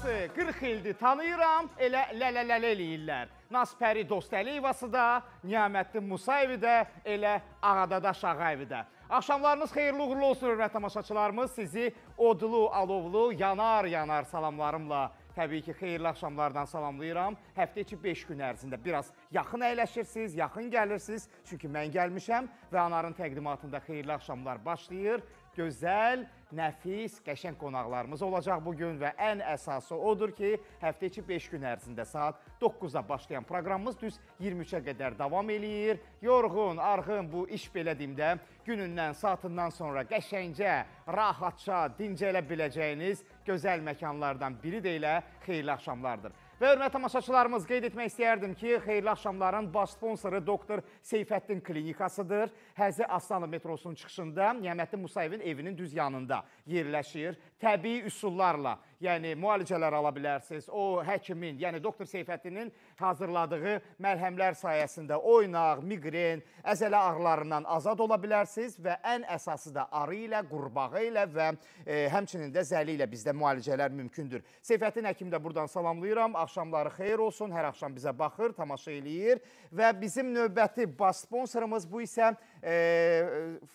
hamısı 40 ildir tanıyıram, elə lələ-lələ eləyirlər. Naspəri Dostəliyevası da, Niyamətdin Musayevi də, elə Ağadadaş Ağayevi də. Axşamlarınız xeyirli uğurlu olsun hörmətli tamaşaçılarımız. Sizi odlu, alovlu, yanar-yanar salamlarımla təbii ki, xeyirli axşamlardan salamlayıram. Həftə içi 5 gün ərzində biraz yaxın əyləşirsiniz, yaxın gəlirsiniz. Çünki mən gəlmişəm və Anarın təqdimatında xeyirli axşamlar başlayır. Gözəl, nəfis, qəşəng qonaqlarımız olacaq bu gün və ən əsası odur ki, həftə içi 5 gün ərzində saat 9-da başlayan proqramımız düz 23-ə qədər davam eləyir. Yorğun, arğın bu iş belə deyim də, günündən, saatından sonra qəşəngcə, rahatca, dincələ biləcəyiniz gözəl məkanlardan biri də elə xeyirli axşamlardır. Və hörmətli tamaşaçılarımız qeyd etmək istəyərdim ki, xeyirli axşamların baş sponsoru doktor Seyfəddin Klinikasıdır. Həzi Aslanlı metrosunun çıxışında Niyaməddin Musayevin evinin düz yanında yerləşir. Təbii üsullarla, yəni müalicələr ala bilərsiniz. O həkimin, yəni doktor Seyfəddinin hazırladığı məlhəmlər sayəsində oynaq, miqren, əzələ ağrılarından azad ola bilərsiniz və ən əsası da arı ilə, qurbağa ilə və e, həmçinin də zəli ilə bizdə müalicələr mümkündür. Seyfəddin həkim də buradan salamlayıram. Axşamları xeyir olsun. Hər axşam bizə baxır, tamaşa eləyir və bizim növbəti baş sponsorumuz bu isə e,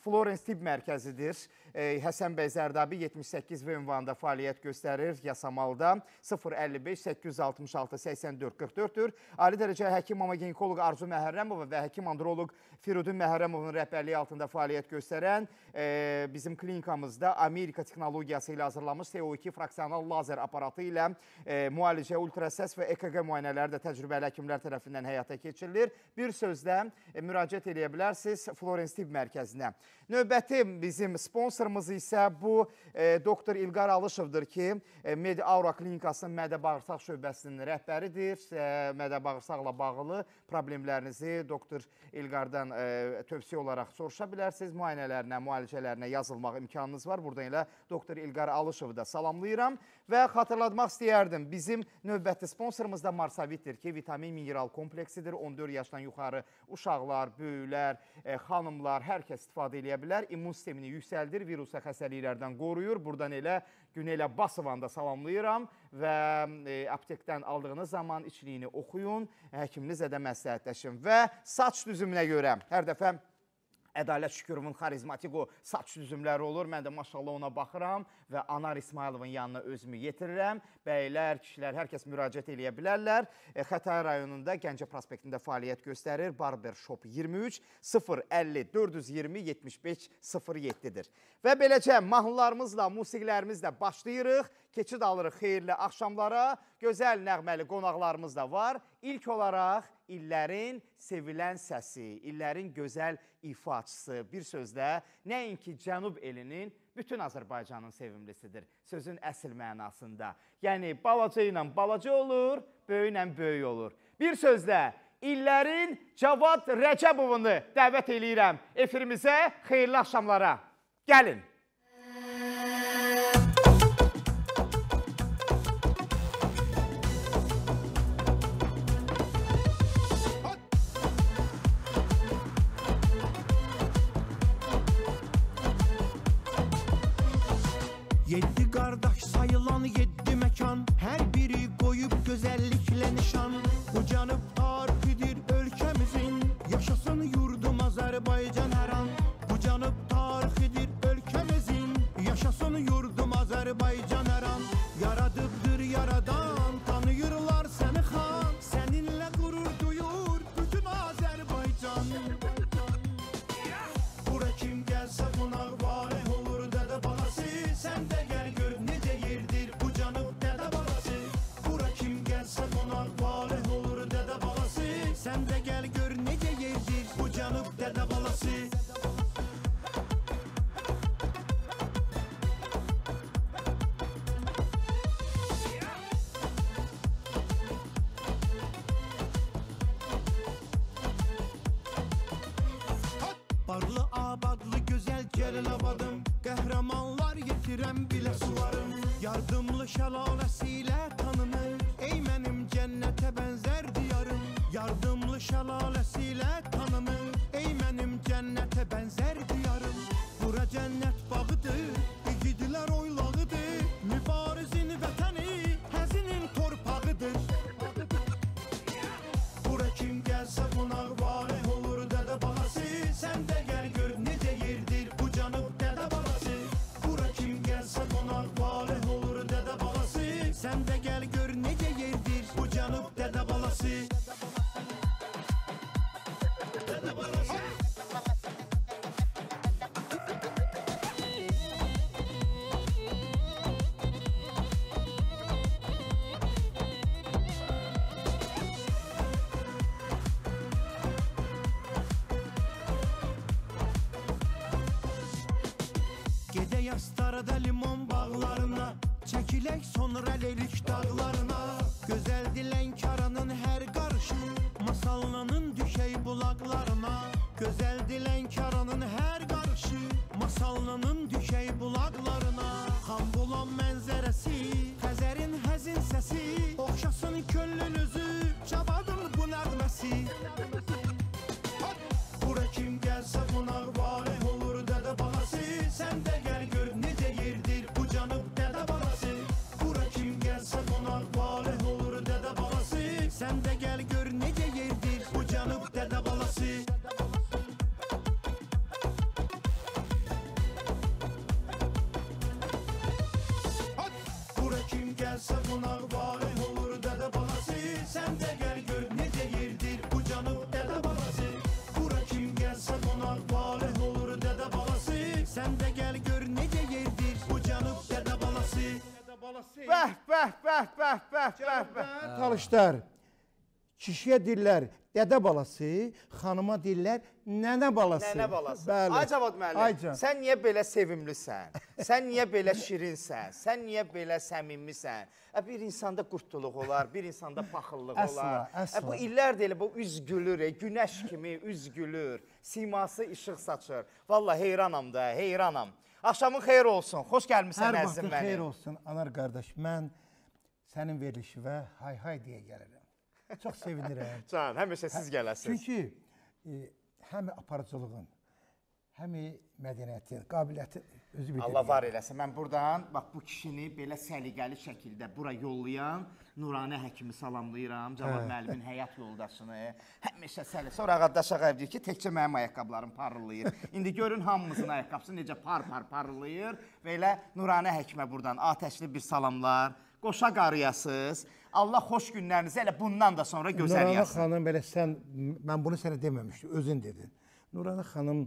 Florence Tibb Mərkəzidir. E, Həsən bəy Zərdabi 78 V ünvanında fəaliyyət göstərir Yasamalda 055 866 84 44-dür. Ali dərəcə həkim mama ginekoloq Arzu Məhərrəmova və həkim androloq Firudun Məhərrəmovun rəhbərliyi altında fəaliyyət göstərən e, bizim klinikamızda Amerika texnologiyası ilə hazırlanmış CO2 fraksional lazer aparatı ilə e, müalicə, ultrasəs və EKG müayinələri də təcrübəli həkimlər tərəfindən həyata keçirilir. Bir sözlə e, müraciət edə bilərsiniz Florence Tibb Mərkəzinə. Növbəti bizim sponsorumuz isə bu e, doktor İlqar Alışovdur ki, e, Med Aura Klinikasının mədə-bağırsaq şöbəsinin rəhbəridir. E, mədə-bağırsaqla bağlı problemlərinizi doktor İlqardan e, tövsiyə olaraq soruşa bilərsiniz. Müayinələrinə, müalicələrinə yazılmaq imkanınız var. Buradan elə doktor İlqar Alışovu da salamlayıram və xatırlatmaq istəyərdim. Bizim növbəti sponsorumuz da Marsavitdir ki, vitamin mineral kompleksidir. 14 yaşdan yuxarı uşaqlar, böyüklər, e, xanımlar, hər kəs istifadə edə bilər. İmmun sistemini yüksəldir, virusa xəstəliklərdən qoruyur. Buradan elə Günələ Basovanı da salamlayıram və e, aptekdən aldığınız zaman içliyini oxuyun, həkiminizlə də məsləhətləşin və saç düzümünə görə hər dəfə Ədalət Şükürovun xarizmatik o saç düzümləri olur. Mən də maşallah ona baxıram və Anar İsmayılovun yanına özümü yetirirəm. Bəylər, kişilər, hər kəs müraciət eləyə bilərlər. E, Xətai rayonunda Gəncə prospektində fəaliyyət göstərir. Barber Shop 23 050 420 75 07-dir. Və beləcə mahnılarımızla, musiqilərimizlə başlayırıq. Keçid alırıq xeyirli axşamlara. Gözəl nəğməli qonaqlarımız da var. İlk olaraq illərin sevilən səsi, illərin gözəl ifaçısı, bir sözlə nəinki Cənub elinin, bütün Azərbaycanın sevimlisidir. Sözün əsl mənasında. Yəni balaca ilə balaca olur, böyük ilə böyük olur. Bir sözlə illərin Cavad Rəcəbovunu dəvət eləyirəm efirimizə, xeyirli axşamlara. Gəlin. Acilek sonra lelik dağlarına. Güzel dilen karanın her karışı Masallanın düşey bulaklarına. Güzel dilen karanın her karışı Masallanın düşey bulaklarına. Talışlar, kişiyə deyirlər dədə balası, xanıma deyirlər nənə balası. Nənə balası. Bəli. Ay Cavad müəllim, Aycan. sən niyə belə sevimlisən? sən niyə belə şirinsən? Sən niyə belə səmimisən? Ə, bir insanda qurtuluq olar, bir insanda paxıllıq Əsla, olar. Ə, əsla. bu illərdir elə bu üz gülür, e, günəş kimi üz gülür, siması işıq saçır. Vallahi heyranam da, heyranam. Axşamın xeyir olsun. Xoş gəlmisən Hər əzizim vaxtın mənim. xeyir olsun anar qardaş. Mən sənin verilişinə hay hay deyə gəlirəm. Çox sevinirəm. Can, həmişə siz gələsiniz. Çünki e, həm aparıcılığın, həm mədəniyyətin, qabiliyyətin özü bilir. Allah var eləsin. Mən burdan bax bu kişini belə səliqəli şəkildə bura yollayan Nuranə həkimi salamlayıram. Cavad Hə. müəllimin həyat yoldaşını. Həmişə səli. Sonra Ağadaş Ağayev deyir ki, təkcə mənim ayaqqabılarım parıldayır. İndi görün hamımızın ayaqqabısı necə par-par parıldayır və elə Nuranə həkimə burdan atəşli bir salamlar. Qoşa qarıyasız. Allah xoş günlərinizi elə bundan da sonra gözəl yazsın. xanım belə sən mən bunu sənə deməmişdim, özün dedin. Nuranə xanım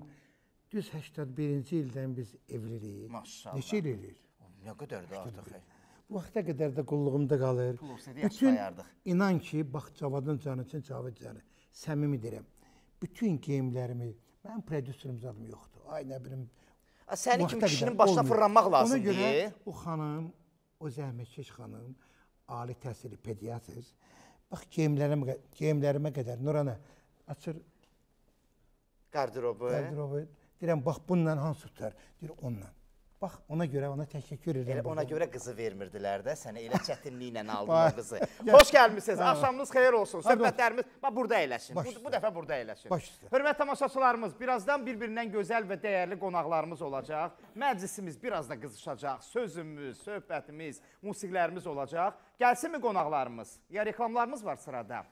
düz 81-ci ildən biz evlilirik. Maşallah. Neçə il eləyir? Nə qədərdir artıq. Bu vaxta qədər də qulluğumda qalır. Pul olsaydı yaxşı sayardıq. inan ki, bax Cavadın canı üçün Cavid canı. Səmimi deyirəm. Bütün geyimlərimi mənim prodüserim zadım yoxdur. Ay nə bilim. A, Səni vaxta kimi kişinin qədər başına fırlanmaq Ona lazım görə o xanım, o zəhmətkeş xanım, ali təhsilli pediatr. Bax geyimlərimə, geyimlərimə qədər Nurana açır Qardırobu. qardırobu. Deyirəm bax bununla hansı tutar? Deyir onunla. Bax ona görə ona təşəkkür edirəm. Elə ona görə qızı vermirdilər də, sənə elə çətinliklə Bax, qızı. Xoş gəlmisiniz. Axşamınız xeyir olsun. Söhbətlərimiz bax burada əyləşin. Bu, bu dəfə burada əyləşin. Hörmətli tamaşaçılarımız, birazdan bir-birindən gözəl və dəyərli qonaqlarımız olacaq. Məclisimiz biraz da qızışacaq. Sözümüz, söhbətimiz, musiqilərimiz olacaq. Gəlsinmi qonaqlarımız? Ya reklamlarımız var sırada.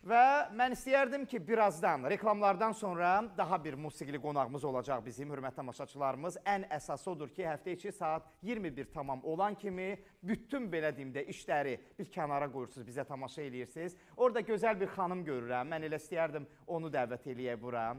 Və mən istəyərdim ki, birazdan reklamlardan sonra daha bir musiqili qonağımız olacaq bizim hörmətli tamaşaçılarımız. Ən əsası odur ki, həftə içi saat 21 tamam olan kimi bütün belə deyim də işləri bir kənara qoyursunuz, bizə tamaşa eləyirsiniz. Orada gözəl bir xanım görürəm. Mən elə istəyərdim onu dəvət eləyək bura.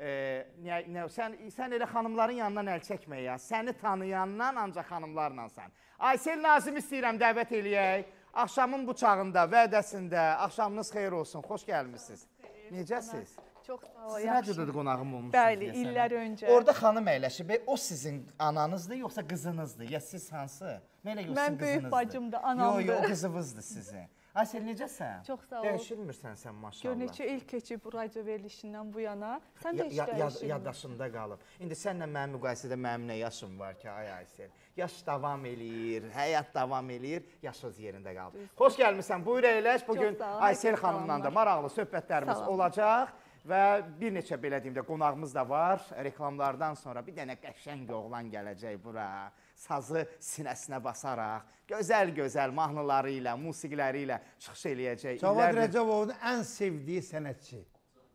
E, nə, nə, sən sən elə xanımların yanından əl çəkmə ya. Səni tanıyandan ancaq xanımlarla sən. Aysel Nazim istəyirəm dəvət eləyək. Axşamın bu çağında, vədəsində axşamınız xeyir olsun. Xoş gəlmisiniz. Necəsiz? Çox sağ ol. Siz nə yaxşı. cürdür qonağım olmusunuz? Bəli, illər öncə. Orada xanım əyləşib. e, O sizin ananızdır yoxsa qızınızdır? Ya siz hansı? Mənə yoxsa Mən böyük qızınızdır? bacımdır, Yox, anamdır. yox, o qızınızdır sizin. Aysel necəsən? Çox sağ ol. Dəyişilmirsən sən maşallah. Gör neçə il keçib bu radio verilişindən bu yana. Sən Ya, də ya, ya, dəyişilmirsən. yaddaşımda qalıb. İndi sənlə mənim müqayisədə mənim nə yaşım var ki, ay Aysel. Yaş davam eləyir, həyat davam eləyir, yaş öz yerində qalıb. Xoş gəlmisən. Buyur əyləş. Bu gün Aysel xanımla da maraqlı söhbətlərimiz olacaq Və bir neçə belə deyim də qonağımız da var. Reklamlardan sonra bir dənə qəşəng oğlan gələcək bura. Sazı sinəsinə basaraq, gözəl-gözəl mahnıları ilə, musiqiləri ilə çıxış eləyəcək. Cavad Rəcəbovun ən sevdiyi sənətçi.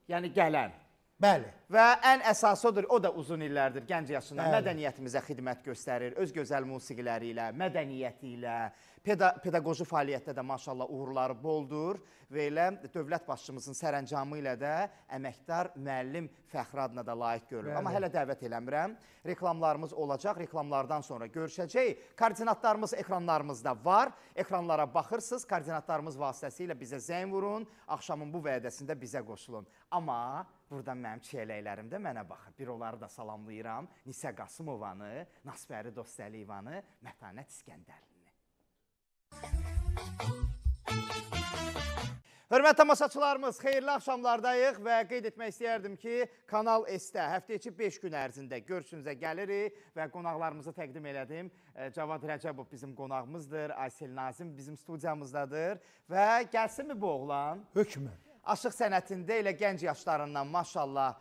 Yəni gələn. Bəli. Və ən əsası odur, o da uzun illərdir gənc yaşından Bəli. mədəniyyətimizə xidmət göstərir, öz gözəl musiqiləri ilə, mədəniyyəti ilə, peda pedaqoji fəaliyyətdə də maşallah uğurları boldur və elə dövlət başçımızın sərəncamı ilə də əməkdar müəllim fəxri adına da layiq görülür. Amma hələ dəvət eləmirəm. Reklamlarımız olacaq. Reklamlardan sonra görüşəcəyik. Koordinatlarımız ekranlarımızda var. Ekranlara baxırsınız. Koordinatlarımız vasitəsilə bizə zəng vurun. Axşamın bu vədəsində bizə qoşulun. Amma Burada mənim çiyələklərim də mənə baxır. Bir onları da salamlayıram. Nisə Qasımovanı, Nasbəri Dostəliyevanı, Mətanət İskəndərlini. Hörmətli tamaşaçılarımız, xeyirli axşamlardayıq və qeyd etmək istəyərdim ki, Kanal S-də həftə içi 5 gün ərzində görüşünüzə gəlirik və qonaqlarımızı təqdim elədim. Cavad Rəcəbov bizim qonağımızdır, Aysel Nazim bizim studiyamızdadır və gəlsinmi bu oğlan? Hökmən. Aşıq sənətində elə gənc yaşlarından maşallah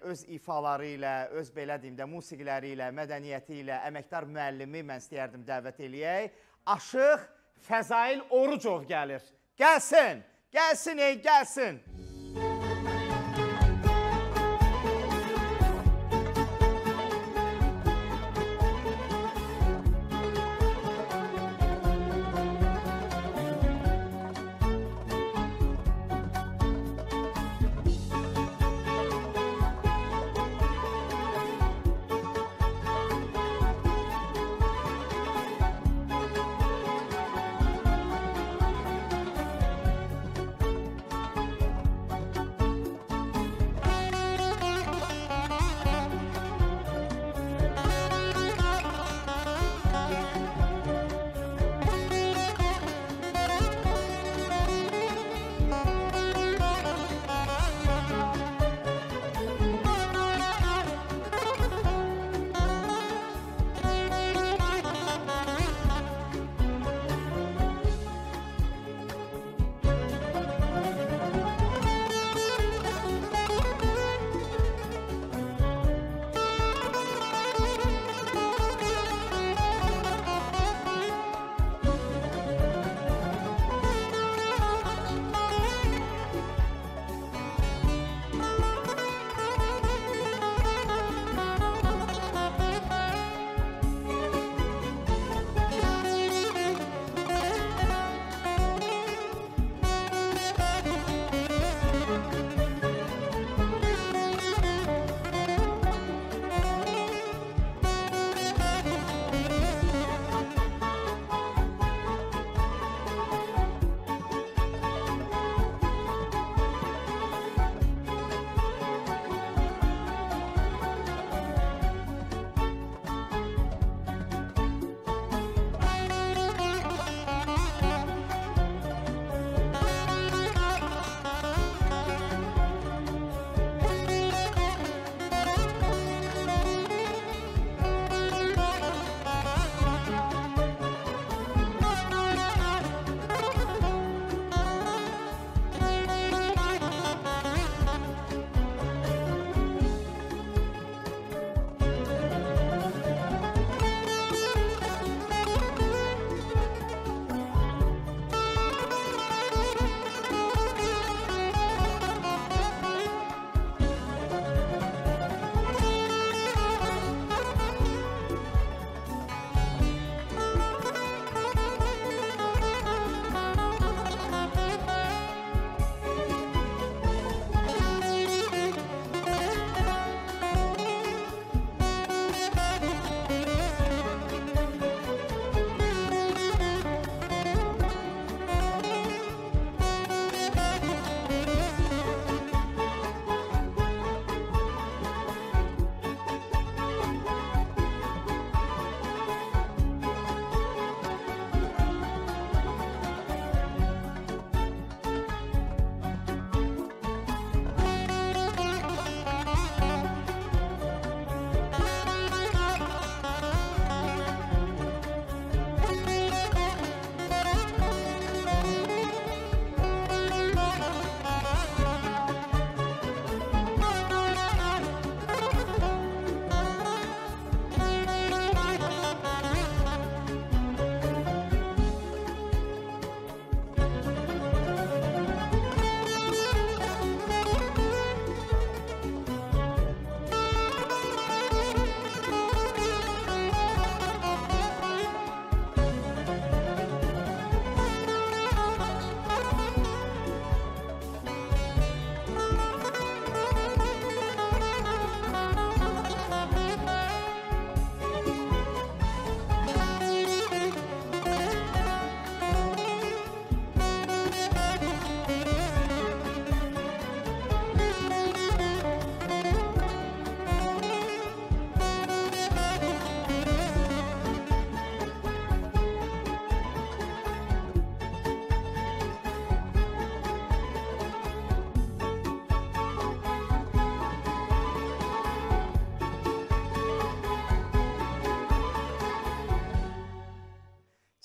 öz ifaları ilə, öz belə deyim də musiqiləri ilə, mədəniyyəti ilə əməkdar müəllimi mən istəyərdim dəvət eləyək. Aşıq Fəzail Orucov gəlir. Gəlsin. Gəlsin, ey, gəlsin.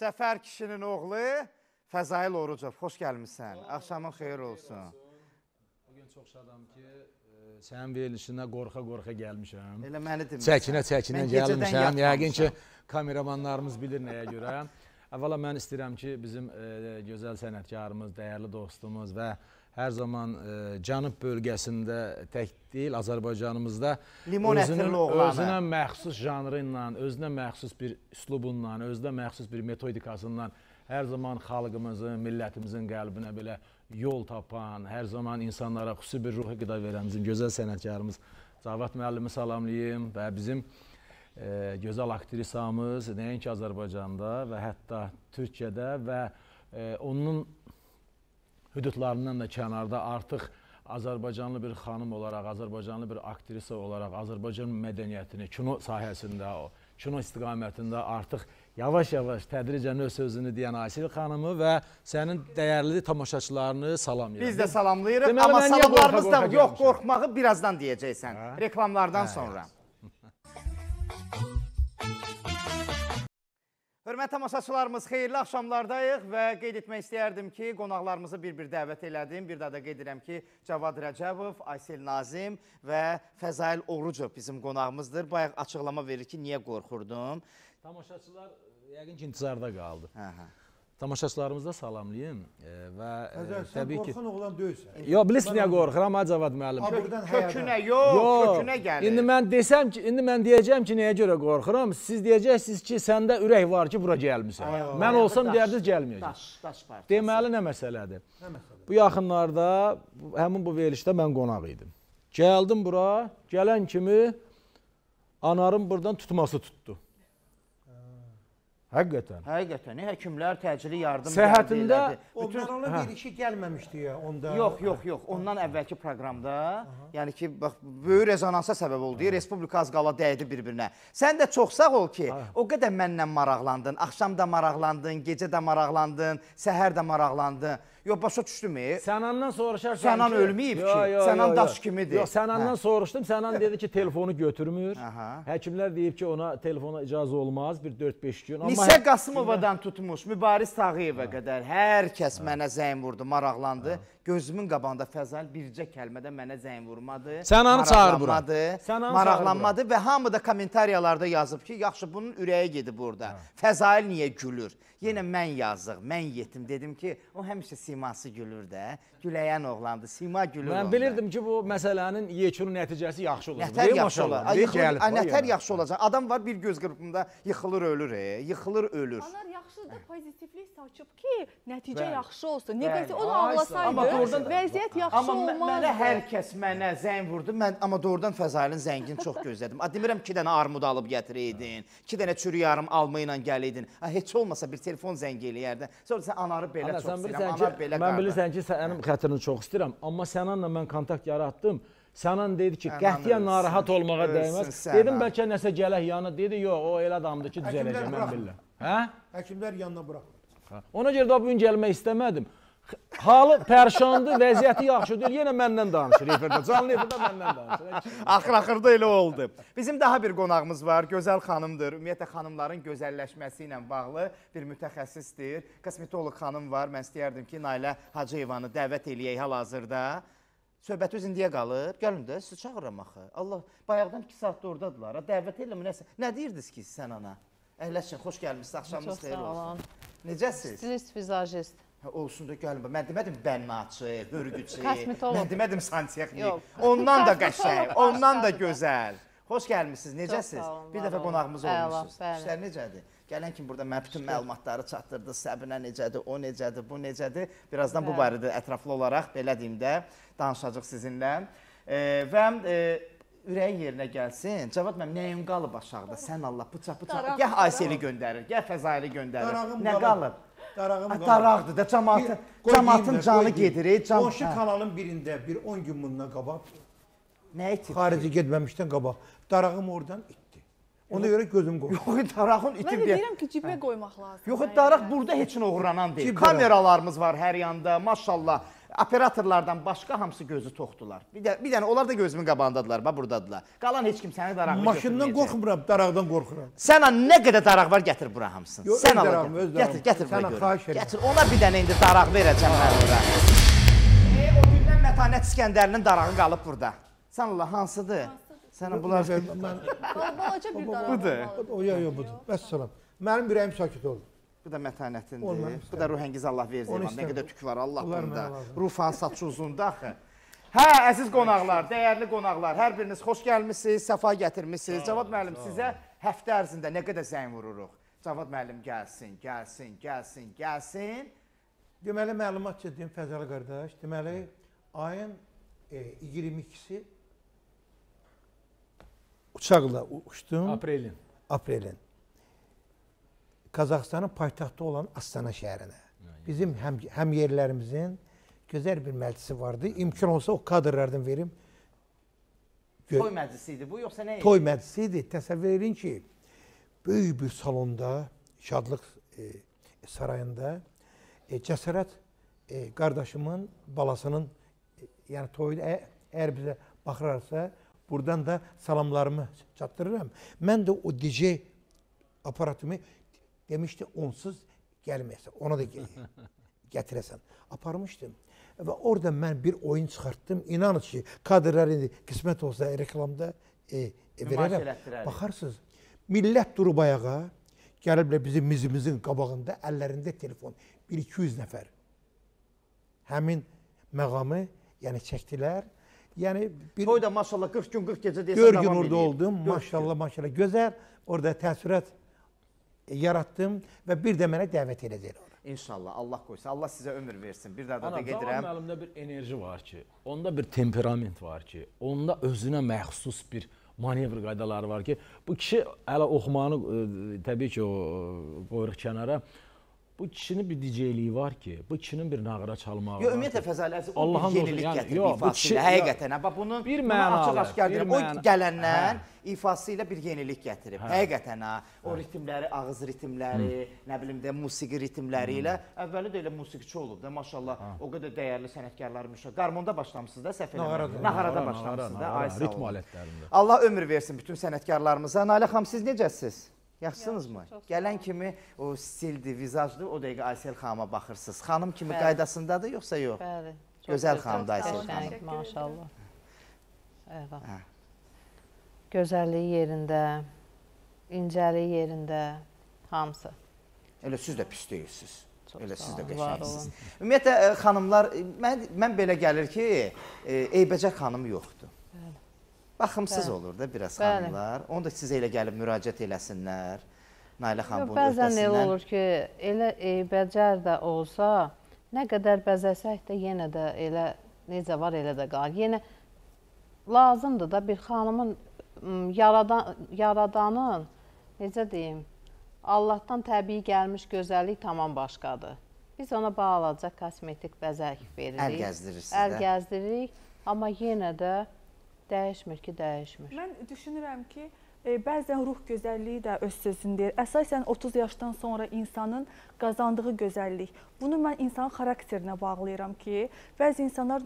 Cəfər kişinin oğlu Fəzail Orucov. Xoş gəlmisən. Axşamın xeyir olsun. Bugün çox şadam ki, e, sənin verilişinə qorxa-qorxa gəlmişəm. Elə məni demirsən. Çəkinə-çəkinə gəlmişəm. Yəqin ki, kameramanlarımız bilir nəyə görə. Əvvəla mən istəyirəm ki, bizim e, gözəl sənətkarımız, dəyərli dostumuz və hər zaman e, Cənub bölgəsində tək deyil, Azərbaycanımızda Limon oğlanı. özünə məxsus janrı ilə, özünə məxsus bir üslubunla, özünə məxsus bir metodikasından hər zaman xalqımızın, millətimizin qəlbinə belə yol tapan, hər zaman insanlara xüsusi bir ruhi qida verən bizim gözəl sənətkarımız Cavad müəllimi salamlayım və bizim e, gözəl aktrisamız nəinki Azərbaycanda və hətta Türkiyədə və e, onun hüdudlarından da kənarda artıq Azərbaycanlı bir xanım olaraq, Azərbaycanlı bir aktrisa olaraq Azərbaycan mədəniyyətini kino sahəsində, o kino istiqamətində artıq yavaş-yavaş tədricən öz sözünü deyən Asil xanımı və sənin dəyərli tamaşaçılarını salamlayıram. Biz də salamlayırıq, Deməli, amma salamlarımız da yox, qorxmağı birazdan deyəcəksən. Hə? Reklamlardan Hə, sonra. Hörmətli tamaşaçılarımız, xeyirli axşamlardayıq və qeyd etmək istəyərdim ki, qonaqlarımızı bir-bir dəvət elədim. Bir daha da qeyd edirəm ki, Cavad Rəcəbov, Aysel Nazim və Fəzail Orucov bizim qonağımızdır. Bayaq açıqlama verir ki, niyə qorxurdum? Tamaşaçılar yəqin ki intizarda qaldı. Hə, hə. Tamaşaçılarımızı da salamlayım e, və e, Həzər, təbii ki qorxan oğlan deyilsən. Yox, bilirsən niyə qorxuram, Acavad müəllim? Kökünə həyadan. yox, kökünə gəlir. İndi mən desəm ki, indi mən deyəcəm ki, nəyə görə qorxuram? Siz deyəcəksiniz ki, səndə ürək var ki, bura gəlmisən. Ay, Mən ay, olsam deyərdiniz gəlməyəcəm. Daş, daş partiyası. Deməli nə məsələdir? Nə məsələ? Bu yaxınlarda həmin bu verilişdə mən qonaq idim. Gəldim bura, gələn kimi anarın burdan tutması tutdu. Həqiqətən. Həqiqətən, həkimlər təcili yardım Səhhətində- gəldi, elədi. O Merala verişi gəlməmişdi ya onda. Yox, yox, yox. Ondan əvvəlki proqramda, yəni ki, bax böyük rezonansa səbəb oldu. Respublika az qala dəydi bir-birinə. Sən də çox sağ ol ki, o qədər mənlə maraqlandın. Axşam da maraqlandın, gecə də maraqlandın, səhər də maraqlandın. Yox, başa düşdümü? Sənandan soruşarsan Sənan ki, ölməyib Yo, ki, yo, Sənan yo, daş yo. kimidir. Yox, Sənandan soruşdum. Sənan dedi ki, telefonu götürmür. Aha. Həkimlər deyib ki, ona telefona icazə olmaz bir 4-5 gün. Amma Nisə Qasımovadan tutmuş, Mübariz Tağıyeva qədər hər kəs mənə zəng vurdu, maraqlandı. Gözümün qabağında Fəzal bircə kəlmədə mənə zəng vurmadı. Sənanı çağır bura. maraqlanmadı, Sənanı Maraqlanmadı və hamı da kommentariyalarda yazıb ki, yaxşı bunun ürəyi gedib burada. Fəzail niyə gülür? Yenə mən yazıq, mən yetim dedim ki, o həmişə siması gülür də. Güləyən oğlandı, sima gülür. Mən bilirdim ki, bu məsələnin yekun nəticəsi yaxşı olacaq. Nətər Deyim, yaxşı olacaq. Yıxılır, nətər yaxşı olacaq. Adam var bir göz qırpımında yıxılır, ölür, e. yıxılır, ölür. Anar yaxşıdır, pozitivlik saçıb ki, nəticə Bəli. yaxşı olsun. Bəli. Neqativ o da Ay, ağlasaydı, doğrudan- vəziyyət yaxşı Amma mə- olmazdı. mənə hər kəs mənə zəng vurdu. Mən amma doğrudan Fəzailin zəngini çox gözlədim. A demirəm 2 dənə armud alıb gətirəydin, 2 dənə çürük yarım alma ilə gələydin. A heç olmasa bir telefon zəng eləyərdin. Sonra sən anarı belə Ana, çox istəyirəm, anar belə mən bilirsən ki, sənin xətrini çox istəyirəm, amma Sənanla mən kontakt yaratdım. Sənan dedi ki, qətiyyən narahat olmağa dəyməz. Dedim bəlkə nəsə gələk yanına. Dedi, yox, o elə adamdır ki, düzələcək, mən bilirəm. Hə? Həkimlər yanına buraxmır. Hə. Ona görə də bu gün gəlmək istəmədim. Halı pərşandır, vəziyyəti yaxşı deyil. Yenə məndən danışır efirdə. Canlı efirdə məndən danışır. Axır-axırda elə oldu. Bizim daha bir qonağımız var, gözəl xanımdır. Ümumiyyətlə xanımların gözəlləşməsi ilə bağlı bir mütəxəssisdir. Kosmetoloq xanım var. Mən istəyərdim ki, Nailə Hacıyevanı dəvət eləyək hal-hazırda. Söhbət öz indiyə qalıb. Gəlin də sizi çağırıram axı. Allah, bayaqdan 2 saatdır ordadılar. Dəvət eləmə nəsə. Nə deyirdiniz ki sən ona? Əhləşin, xoş gəlmisiniz. Axşamınız xeyir olsun. Necəsiz? Stilist, vizajist. Olsun da gəlin. Mən demədim bənnaçı, hörgüçü. Mən demədim santexnik. Ondan da qəşəng, ondan da gözəl. Xoş gəlmisiniz. Necəsiz? Bir dəfə qonağımız olmusunuz. İşlər necədir? Gələn kimi burada mən bütün məlumatları çatdırdı. Səbinə necədir, o necədir, bu necədir? Birazdan bu barədə ətraflı olaraq belə deyim də danışacağıq sizinlə. E, və e, ürəyin yerinə gəlsin. Cavad mənim nəyim qalıb aşağıda? Sən Allah bıçaq bıçaq. Gəh Ayseli göndərir, gəh Fəzaili göndərir. Darağım Nə qalıb. qalıb? Darağım Ha, qalıb. Daraqdır da cəmaatın, cəmaatın canı gedir. Can, Qonşu kanalın birində bir 10 gün bundan qabaq Nə etib? xarici getməmişdən qabaq darağım oradan itdi. Ona görə gözüm qorxdu. Yox, darağın Mən itib deyə. deyirəm ki, cibə qoymaq lazımdır. Yox, daraq burada heç nə uğranan deyil. Kameralarımız var hər yanda, maşallah. Operatorlardan başqa hamısı gözü toxdular. Bir də bir dənə onlar da gözümün qabağındadılar, bax burdadılar. Qalan heç kim səni darağını Maşından qorxmuram, daraqdan qorxuram. Sən nə qədər daraq var gətir bura hamısını. Yox, Sən al. Gətir, darağım. gətir bura Sənə görüm. xahiş edirəm. Gətir. Ona bir dənə indi daraq verəcəm mən bura. E, o gündən Mətanət İskəndərinin darağı qalıb burada. Sən Allah hansıdır? Sənə bunlar Mən Balaca bir daraq. Budur. o yo yo budur. Vəssalam. Mənim ürəyim sakit oldu. Bu da mətanətindir. Olmaz, Bu da ruhəngiz Allah versin. Onu Nə qədər tük var Allah Bunlar bunda. Rufan saçı uzundur axı. Hə, əziz qonaqlar, dəyərli qonaqlar, hər biriniz xoş gəlmisiniz, səfa gətirmisiniz. Cavad müəllim, sizə həftə ərzində nə qədər zəng vururuq? Cavad müəllim gəlsin, gəlsin, gəlsin, gəlsin. Deməli məlumat çəkdim Fəzəli qardaş. Deməli ayın e, 22-si uçaqla uçdum Aprelin. aprelin. Qazaxıstanın paytaxtı olan Astana şəhərinə. Bizim həm həm yerlərimizin gözəl bir məclisi vardı. İmkan olsa o kadrlardan verim. Gö- Toy məclisi idi bu, yoxsa nə idi? toy məclisi idi. Təsəvvür edin ki, böyük bir salonda, şadlıq e, sarayında e, Cəsarət e, qardaşımın balasının e, yəni toyu ə- əgər bizə baxırarsa, buradan da salamlarımı çatdırıram. Mən də o DJ aparatımı demişdi onsuz gəlməyəsən. Ona da gətirəsən. Aparmışdım. Və orada mən bir oyun çıxartdım. İnanın ki, kadrlar indi qismət olsa reklamda e, e, verərəm. Baxarsınız, millət durub ayağa, gəliblər bizim mizimizin qabağında, əllərində telefon. 1-200 nəfər. Həmin məqamı, yəni çəkdilər. Yəni bir Toy da maşallah 40 gün 40 gecə desən 4 davam gün orada oldum. Maşallah, maşallah. Gözəl. Orada təəssürat yaratdım və bir də mənə dəvət elədilər. ora. İnşallah Allah qoysa, Allah sizə ömür versin. Bir daha da Ana, gedirəm. müəllimdə bir enerji var ki, onda bir temperament var ki, onda özünə məxsus bir manevr qaydaları var ki, bu kişi hələ oxumanı ə, təbii ki, o ə, qoyuruq kənara. Bu kişinin bir DJ-liyi var ki, bu kişinin bir nağara çalmağı Yo var. ümumiyyətlə Fəzəli əziz o bir yenilik yəni, gətirib yox, ifası ilə həqiqətən. Bax bunun Bir mənalı, açıq aşkar deyirəm. O gələndən Hə. ifası ilə bir yenilik gətirib. Həqiqətən ha. O ritmləri, ağız ritmləri, nə bilim də musiqi ritmləri ilə əvvəli də elə musiqiçi olub da maşallah. O qədər dəyərli sənətkarlar müşə. Qarmonda başlamısınız da səhv eləmirəm. Nağara, başlamısınız da. Ay sağ ritm olun. alətlərində. Allah ömür versin bütün sənətkarlarımıza. Nailə xanım siz necəsiz? Yaxşısınızmı? Gələn kimi o stildir, vizajdır, o dəqiqə Aysel xanıma baxırsınız. Xanım kimi Bəli. qaydasındadır yoxsa yox? Bəli. Gözəl xanımdır Aysel xanım. Maşallah. Hə. Gözəlliyi yerində, incəliyi yerində, hamısı. Elə siz də pis deyilsiniz. Elə siz də qəşəngsiniz. Ümumiyyətlə e, xanımlar mən mən belə gəlir ki, e, eybəcər xanım yoxdur. Baxımsız Bəli. olur da biraz Bəli. xanımlar. Onu da sizə elə gəlib müraciət eləsinlər. Nailə xanım bunun bəzən elə öhdəsindən. olur ki, elə eybəcər də olsa, nə qədər bəzəsək də yenə də elə necə var elə də qalır. Yenə lazımdır da bir xanımın yaradan yaradanın necə deyim, Allahdan təbii gəlmiş gözəllik tamam başqadır. Biz ona balaca kosmetik bəzək veririk. Əl gəzdirirsiniz Əl də. gəzdiririk, amma yenə də dəyişmir ki, dəyişmir. Mən düşünürəm ki, e, bəzən ruh gözəlliyi də öz sözünü deyir. Əsasən 30 yaşdan sonra insanın qazandığı gözəllik. Bunu mən insanın xarakterinə bağlayıram ki, bəzi insanlar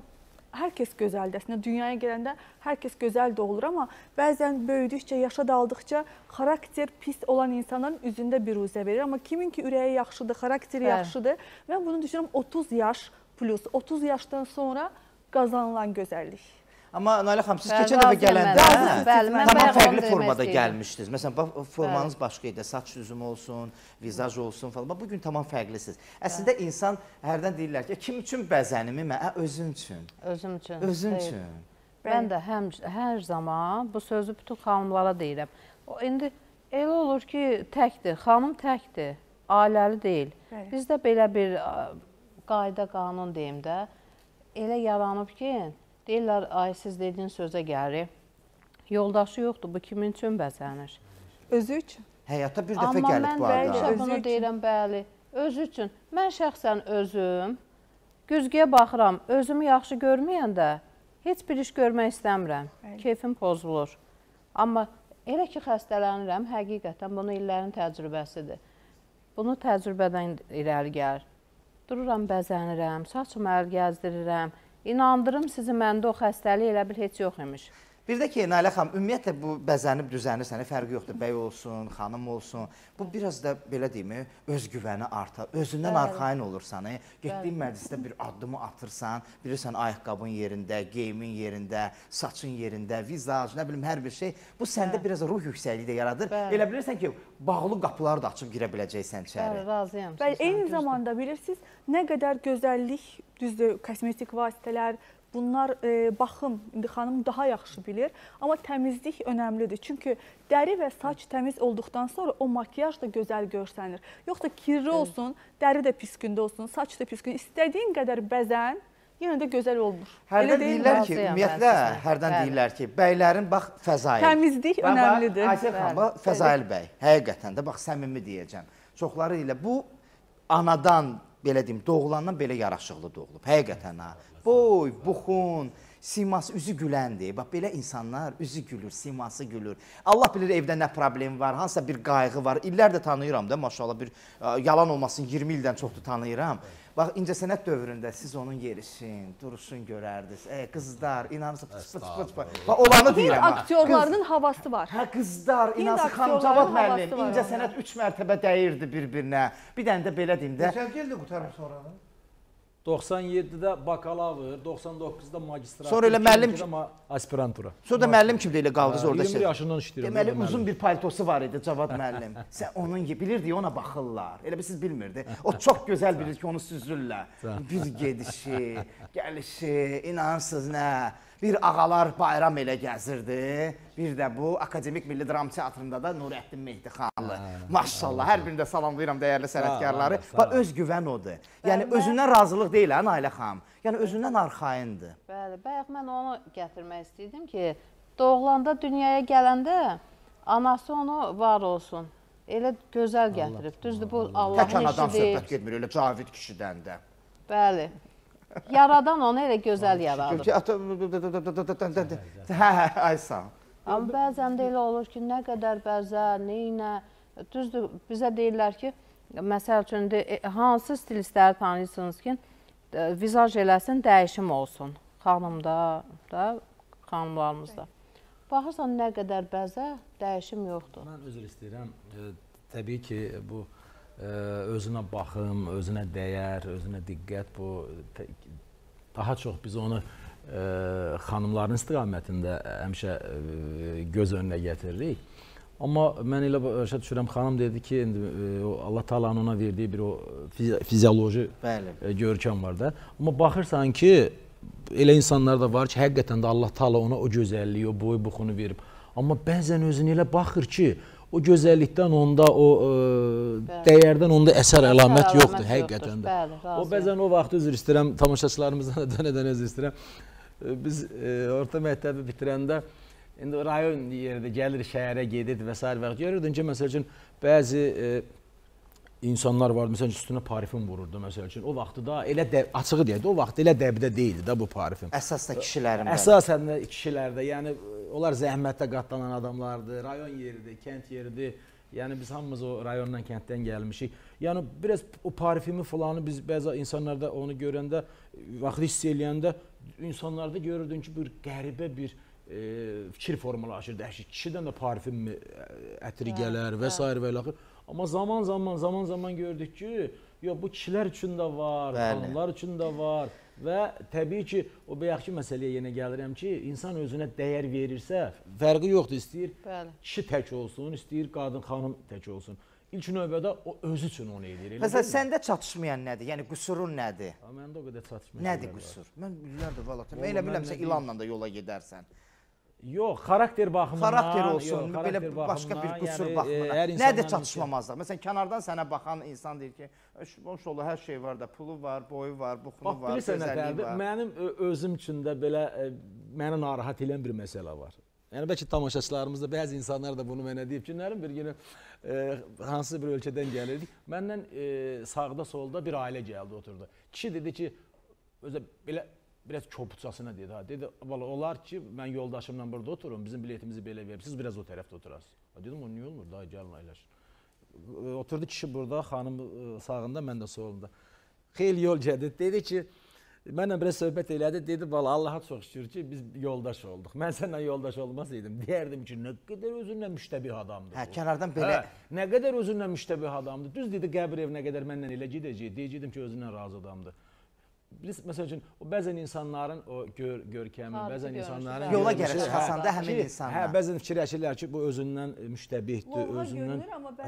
hər kəs gözəldir. Əslində dünyaya gələndə hər kəs gözəl də olur, amma bəzən böyüdükcə, yaşa daldıqca xarakter pis olan insanların üzündə bir ruzə verir. Amma kimin ki ürəyi yaxşıdır, xarakteri Bəli. yaxşıdır, mən bunu düşünürəm 30 yaş plus 30 yaşdan sonra qazanılan gözəllik. Amma Nailə xanım siz keçən dəfə gələndə mən. Bəli, mən tamam fərqli formada gəlmişdiniz. Məsələn, bax formanız başqa idi, saç düzümü olsun, vizaj olsun falan. Bax bu gün tamam fərqlisiniz. Əslində insan hərdən deyirlər ki, kim üçün bəzənimi mən? Hə, özün üçün. Özüm üçün. Özün üçün. Mən də həm hər zaman bu sözü bütün xanımlara deyirəm. O indi elə olur ki, təkdir, xanım təkdir, ailəli deyil. Bizdə belə bir qayda, qanun deyim də, elə yaranıb ki, deyirlər, ay siz dediyin sözə gəlir. Yoldaşı yoxdur, bu kimin üçün bəzənir? Özü üçün. Həyata bir dəfə Amma gəlib mən bu adam. Özü bunu üçün. deyirəm, bəli. Özü üçün. Mən şəxsən özüm güzgüyə baxıram, özümü yaxşı görməyəndə heç bir iş görmək istəmirəm. Bəli. Keyfim pozulur. Amma elə ki xəstələnirəm, həqiqətən bunu illərin təcrübəsidir. Bunu təcrübədən irəli gəlir. dururam bəzənirəm, saçımı əl gəzdirirəm. İnandırım sizi məndə o xəstəlik elə bil heç yox imiş. Bir də ki, Nailə xanım, ümumiyyətlə bu bəzənib düzənirsən, fərqi yoxdur, bəy olsun, xanım olsun. Bu biraz da belə deyimi, özgüvəni artar. Özündən arxayın olursan, e, getdiyin məclisdə bir addımı atırsan, bilirsən ayaqqabın yerində, geyimin yerində, saçın yerində, vizaj, nə bilim hər bir şey. Bu səndə biraz ruh yüksəkliyi də yaradır. Bəli. Elə bilirsən ki, bağlı qapıları da açıb girə biləcəksən Bəli, içəri. razıyam. Və sizlə, eyni zamanda bilirsiniz, nə qədər gözəllik, düzdür, kosmetik vasitələr, bunlar e, baxım, indi xanım daha yaxşı bilir, amma təmizlik önəmlidir. Çünki dəri və saç təmiz olduqdan sonra o makiyaj da gözəl görsənir. Yoxsa kirli olsun, dəri də pis gündə olsun, saç da pis gün, istədiyin qədər bəzən yenə də gözəl olmur. Hərdən deyirlər ki, ümumiyyətlə, hərdən Bəli. deyirlər ki, bəylərin bax fəzail. Təmizlik Bax, önəmlidir. Aysel xanım, bax, Fəzail bəy, həqiqətən də bax səmimi deyəcəm. Çoxları ilə bu anadan belə deyim, doğulandan belə yaraşıqlı doğulub. Həqiqətən ha. Boy, buxun, siması üzü güləndir. Bax belə insanlar üzü gülür, siması gülür. Allah bilir evdə nə problem var, hansısa bir qayğı var. İllərdir tanıyıram da, maşallah bir ə, yalan olmasın 20 ildən çoxdur tanıyıram. Bax incəsənət dövründə siz onun yerişin, duruşun görərdiniz. Ey qızlar, inanırsınız, pıç pıç pıç. pıç. Bax olanı deyirəm. aktyorlarının havası var. Hə qızlar, inansın xanım Cavad müəllim, havası var incə onda. sənət 3 mərtəbə dəyirdi bir-birinə. Bir dənə də belə deyim də. Sən gəldi qutarım sonra. 97-də bakalavr, 99-da magistrat. Sonra elə müəllim 2002-də ma- aspirantura. Sonra da müəllim kimi də elə qaldınız orada. 21 şey. yaşından işləyirəm. Deməli uzun bir paltosu var idi Cavad müəllim. Sən onun bilirdi ona baxırlar. Elə bir siz bilmirdi. O çox gözəl bilir ki, onu süzürlər. Bir gedişi, gəlişi, inanırsınız nə? Bir ağalar bayram elə gəzirdi. Bir də bu Akademik Milli Dram Teatrında da Nurəddin Mehdixanlı. Maşallah, hər birində salamlayıram dəyərli sənətkarları. Bax ol. özgüvən odur. Yəni Bəli, özündən razılıq deyil ha Nailə xanım. Yəni özündən arxayındır. Bəli, bayaq mən onu gətirmək istəyirdim ki, doğulanda dünyaya gələndə anası onu var olsun. Elə gözəl gətirib. Düzdür, bu Tək Allahın anadan işi deyil. söhbət getmir, elə Cavid kişidən də. Bəli. Yaradan onu elə gözəl yaradır. Hə, hə, ay sağ. ol. Amma bəzən də elə olur ki, nə qədər bəzər, neynə. Düzdür, bizə deyirlər ki, məsəl üçün e, hansı stilistləri tanıyırsınız ki, e, vizaj eləsin, dəyişim olsun. Xanımda, da, xanımlarımızda. Baxırsan nə qədər bəzə, dəyişim yoxdur. Mən üzr istəyirəm. E, Təbii ki, bu e, özünə baxım, özünə dəyər, özünə diqqət bu daha çox biz onu e, xanımların istiqamətində həmişə e, göz önünə gətiririk. Amma mən elə başa düşürəm xanım dedi ki, indi e, Allah Taala'nın ona verdiyi bir o fizi- fizioloji Bəli. görkəm var da. Amma baxırsan ki, elə insanlar da var ki, həqiqətən də Allah Taala ona o gözəlliyi, o boy buxunu verib. Amma bəzən özünə elə baxır ki, o gözəllikdən onda o e, dəyərdən onda əsər əlamət əlamət yoxdur yoxdur. həqiqətən də. Bəli, O razıyam. bəzən o vaxt üzr istəyirəm tamaşaçılarımızdan da dönə-dönə üzr istəyirəm. E, Biz e, orta məktəbi bitirəndə indi rayon yerində gəlir şəhərə gedirdi və s. və görürdün ki, məsəl üçün bəzi e, insanlar vardı, məsələn üstünə parfüm vururdu məsəl üçün. O vaxtda elə də açığı deyək, o vaxt elə dəbdə deyildi də bu parfüm. Əsas da kişilərin. Əsasən də kişilərdə, yəni onlar zəhmətə qatlanan adamlardır, rayon yeridir, kənd yeridir. Yəni biz hamımız o rayondan, kənddən gəlmişik. Yəni biraz o parfümü falanı biz bəzi insanlarda onu görəndə, vaxt hiss eləyəndə insanlarda görürdün ki, bir qəribə bir e, fikir formalaşır, dəhşət. Kişidən də parfüm e, ətri gələr və s. və ilə axır. Amma zaman zaman zaman zaman gördük ki, yox bu kişilər üçün də var, xanımlar üçün də var və təbii ki, o bayaqki məsələyə yenə gəlirəm ki, insan özünə dəyər verirsə, fərqi yoxdur, istəyir Bəli. kişi tək olsun, istəyir qadın, xanım tək olsun. İlk növbədə o özü üçün onu edir. Məsələn, səndə çatışmayan nədir? Yəni qüsurun nədir? Ha, Məndə o qədər çatışmır. Nədir qüsur? Mən illərdir valla. Mən Vallahi elə bilirəm sən ilanla da yola gedərsən. Yox, xarakter baxımından, Xarakter olsun, yox, belə xarakter başqa bir qüsur yəni, e, baxımından. hər Nədir çatışmamazlıq? Məsələn, kənardan sənə baxan insan deyir ki, boş olur, hər şey var da, pulu var, boyu var, buxunu Bax var, gözəlliyi var. Mənim özüm üçün də belə ə, məni narahat edən bir məsələ var. Yəni bəlkə tamaşaçılarımızda bəzi insanlar da bunu mənə deyib ki, nərim bir günü ə, hansı bir ölkədən gəlirdik. Məndən ə, sağda solda bir ailə gəldi oturdu. Kişi dedi ki, özə belə biraz köpüçasına dedi ha. Dedi, "Valla olar ki, mən yoldaşımla burada oturum, bizim biletimizi belə verib, siz biraz o tərəfdə oturasınız." Dedim, "O niyə olmur? Daha gəlin əyləşin." Oturdu kişi burada, xanım ə, sağında, mən də solunda. Xeyli yol gəldi. Dedi ki, mənlə biraz söhbət elədi. Dedi, "Valla Allaha çox şükür ki, biz yoldaş olduq. Mən səninlə yoldaş olmasaydım, deyərdim ki, nə qədər özünlə müştəbih adamdır." Hə, bu." kənardan belə Hə, nə qədər özünlə müştəbih adamdır. Düz dedi, qəbir evinə qədər mənlə elə gedəcək. Deyəcəydim ki, özündən razı adamdır. Biz məsəl üçün o bəzən insanların o gör görkəmi, bəzən insanların yola Hə, gərək hə, da həmin ki, insanla. Hə, bəzən fikirləşirlər ki, bu özündən müştəbihdir, özündən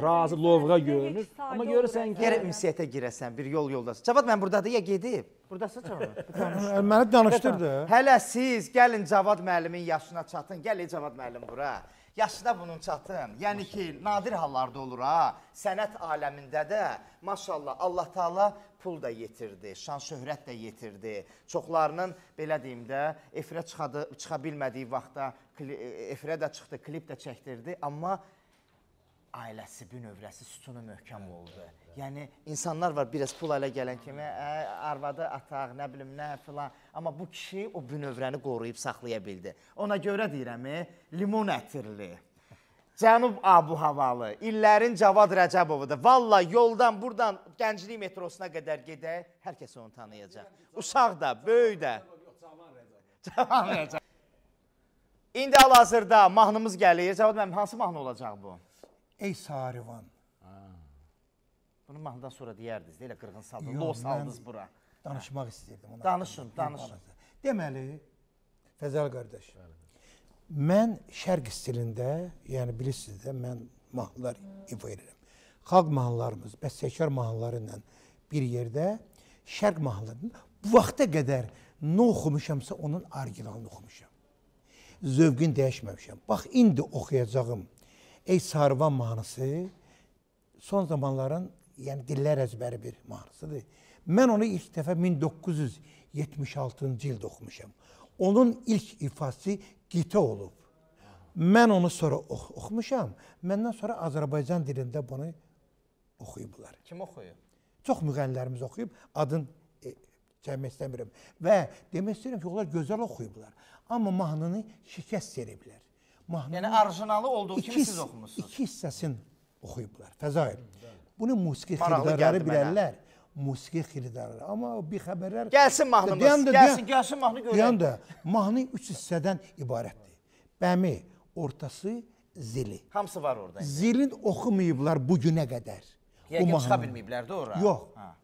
razı, lovğa görünür. Amma görürsən ki, Gərək ünsiyyətə girəsən, bir yol yoldasan. Cavad mən burdadır ya gedib. Burdasın Cavad. Məni danışdırdı. Hələ siz gəlin Cavad müəllimin yaşına çatın. Gəl ey Cavad müəllim bura. Yaşına bunun çatın. Yəni ki, nadir hallarda olur ha. Sənət aləmində də maşallah Allah Taala pul da yetirdi, şan şöhrət də yetirdi. Çoxlarının belə deyim də efirə çıxadı, çıxa bilmədiyi vaxtda efirə də çıxdı, klip də çəkdirdi, amma ailəsi, bünövrəsi sütunu möhkəm oldu. Yəni insanlar var biraz pul ələ gələn kimi, ə, arvadı ataq, nə bilim nə filan, amma bu kişi o bünövrəni qoruyub saxlaya bildi. Ona görə deyirəm, e, limon ətirli. Cənub abu havalı, illərin Cavad Rəcəbovudur. Valla yoldan buradan Gənclik metrosuna qədər gedək, hər kəs onu tanıyacaq. Uşaq da, böyük də. Cavan Rəcəb. İndi hal-hazırda mahnımız gəlir. Cavad müəllim, hansı mahnı olacaq bu? Ey Sarivan. Bunu mahnıdan sonra deyərdiniz, elə qırğın saldınız, Yox, los mən- aldınız bura. Danışmaq istəyirdim ona. Danışın, danışın. Deməli, Fəzəl qardaş. Mən şərq stilində, yəni bilirsiniz də mən mahnılar ifa edirəm. Xalq mahnılarımız, bəstəkar mahnıları ilə bir yerdə şərq mahnılarını bu vaxta qədər nə oxumuşamsa onun orijinalını oxumuşam. Zövqün dəyişməmişəm. Bax indi oxuyacağım. Ey Sarvan mahnısı son zamanların yəni dillər əzbəri bir mahnısıdır. Mən onu ilk dəfə 1976-cı ildə oxumuşam. Onun ilk ifası qitə olub. Mən onu sonra ox oxumuşam. Məndən sonra Azərbaycan dilində bunu oxuyublar. Kim oxuyur? Çox müğənnilərimiz oxuyub, adın e, çəkmək istəmirəm. Və demək istəyirəm ki, onlar gözəl oxuyublar. Amma mahnını şikəst veriblər. Mahnının Yəni orijinalı olduğu kimi siz oxumusunuz. iki hissəsini oxuyublar. Fəzail. Bunu musiqi xiridarları bilərlər. Musiqi xiridarları. Amma o bir xəbərlər Gəlsin mahnımız, Deyən də- gəlsin, deyən- gəlsin mahnı görək. Deyən də mahnı üç hissədən ibarətdir. Bəmi, ortası, zili. Hamısı var orada. Zilin oxumayıblar bu günə qədər. Yəqin çıxa bilməyiblər də ora. Yox. Ha.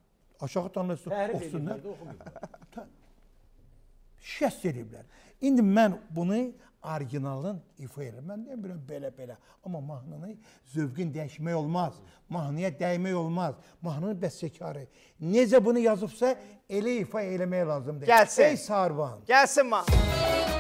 Aşağı tanrısı oxusunlar. Şəst ediblər. İndi mən bunu orijinalın ifa edirəm. Mən demirəm belə-belə. Amma mahnını zövqün dəyişmək olmaz. Mahnıya dəymək olmaz. Mahnının bəstəkarı necə bunu yazıbsa elə ifa eləmək lazımdır. Gəlsin. Ey Sarvan. Gəlsin mahnı.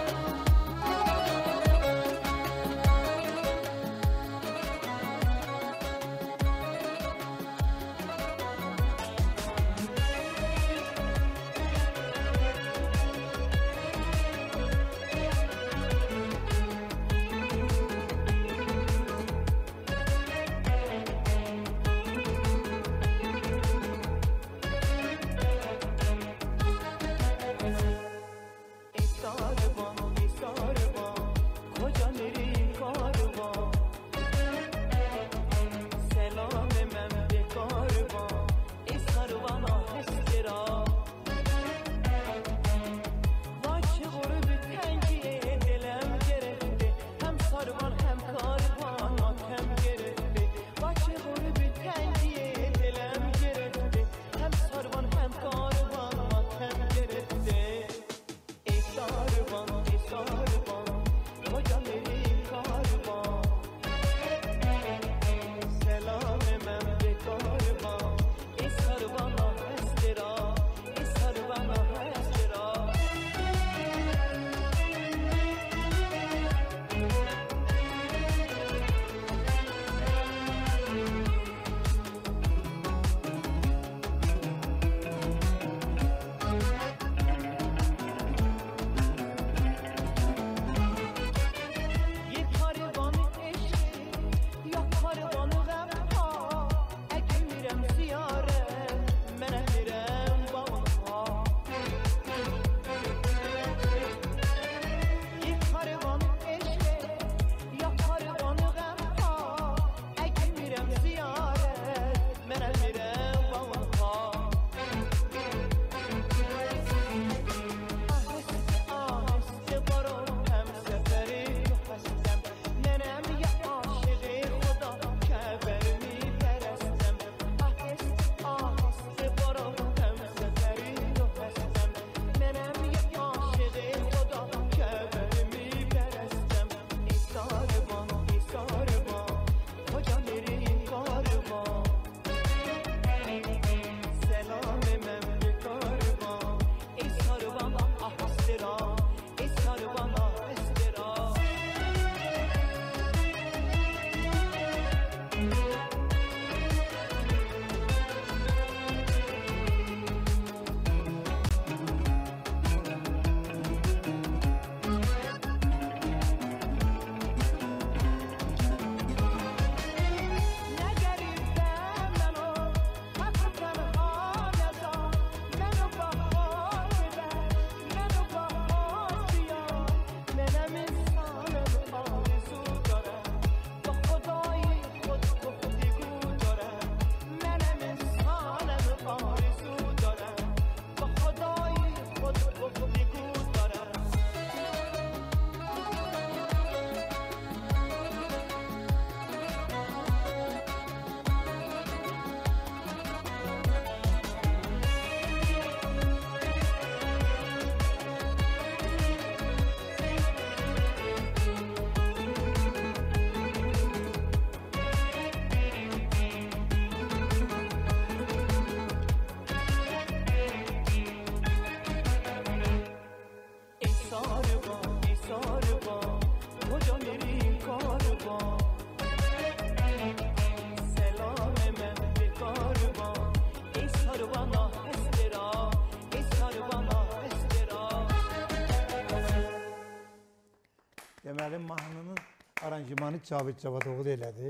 Yəni mahnının aranjmanı Cavid Cavadoğlu elədi.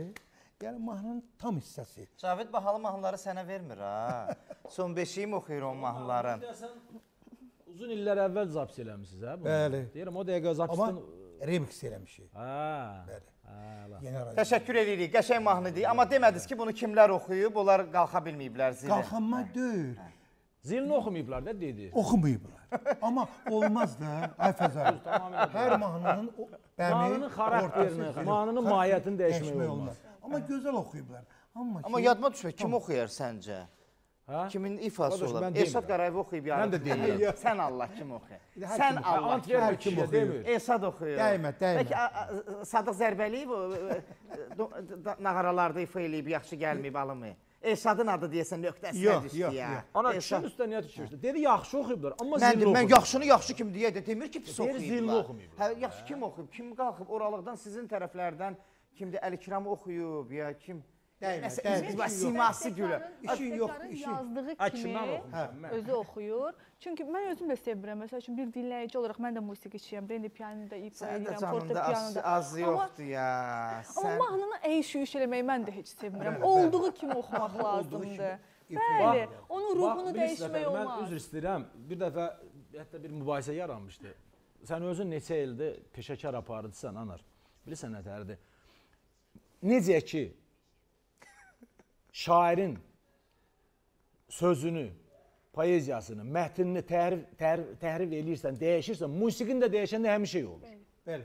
Yəni mahnının tam hissəsi. Cavid bahalı mahnıları sənə vermir ha. Son beşiyim oxuyur o mahnıların. Uzun illər əvvəl zaps eləmisiniz hə bunu? Bəli. Deyirəm o dəqiqə zapsdan remix eləmişik. Hə. Bəli. Hə. Aranjman. Təşəkkür edirik. Qəşəng mahnıdır. Amma demədiniz ki, bunu kimlər oxuyub? Onlar qalxa bilməyiblər zilə. Qalxanma deyil. Zilini oxumayıblar da dedi. Oxumayıblar. Amma olmaz da, ay Fəzal. Hər mahnının o bəmi, Mahnının xarakterini, mahnının mahiyyətini dəyişmək olmaz. Amma gözəl oxuyublar. Amma, Amma yadıma düşmür, kim oxuyar səncə? Hə? Kimin ifası Qardaş, olar? demirəm. Qarayev oxuyub yəni. Mən də demirəm. Sən Allah kim oxuyur? Sən Allah kim oxuyur. Esad oxuyur. Dəymə, dəymə. Bəlkə Sadıq Zərbəliyev nağaralarda ifa eləyib, yaxşı gəlməyib alımı. Esadın adı deyəsən nöqtəsi Yox, düşdü yox, ya. yox. Ana Esad- kişinin üstə niyə düşürsən? Dedi yaxşı oxuyublar, amma Mən zilini mən yaxşını yaxşı kim deyə də demir ki, pis Deyir, oxuyublar. zilni oxumayıblar. Hə, yaxşı kim oxuyub? Kim qalxıb oralıqdan sizin tərəflərdən kimdir Əlikiram oxuyub ya kim? Dəymə, dəymə. siması gülə. İşin yox, işin. yazdığı Ə, kimi özü oxuyur. Çünki mən özüm də sevirəm. Məsəl üçün bir dinləyici olaraq mən də musiqiçiyəm. Mən də pianoda ifa edirəm, canında az, fortepianoda. az yoxdur ya. Amma mahnını əyş-üyüş eləməyi mən də heç sevmirəm. Olduğu kimi oxumaq lazımdır. Bəli, onun ruhunu dəyişmək olmaz. Mən üzr istəyirəm. Bir dəfə hətta bir mübahisə yaranmışdı. Sən özün neçə ildir peşəkar aparıcısan anar. Bilirsən nətərdir? Necə ki şairin sözünü, poeziyasını, mətnini təhrif təhrif, təhrif eləyirsən, dəyişirsən, musiqini də dəyişəndə həmin şey olur. Bəli.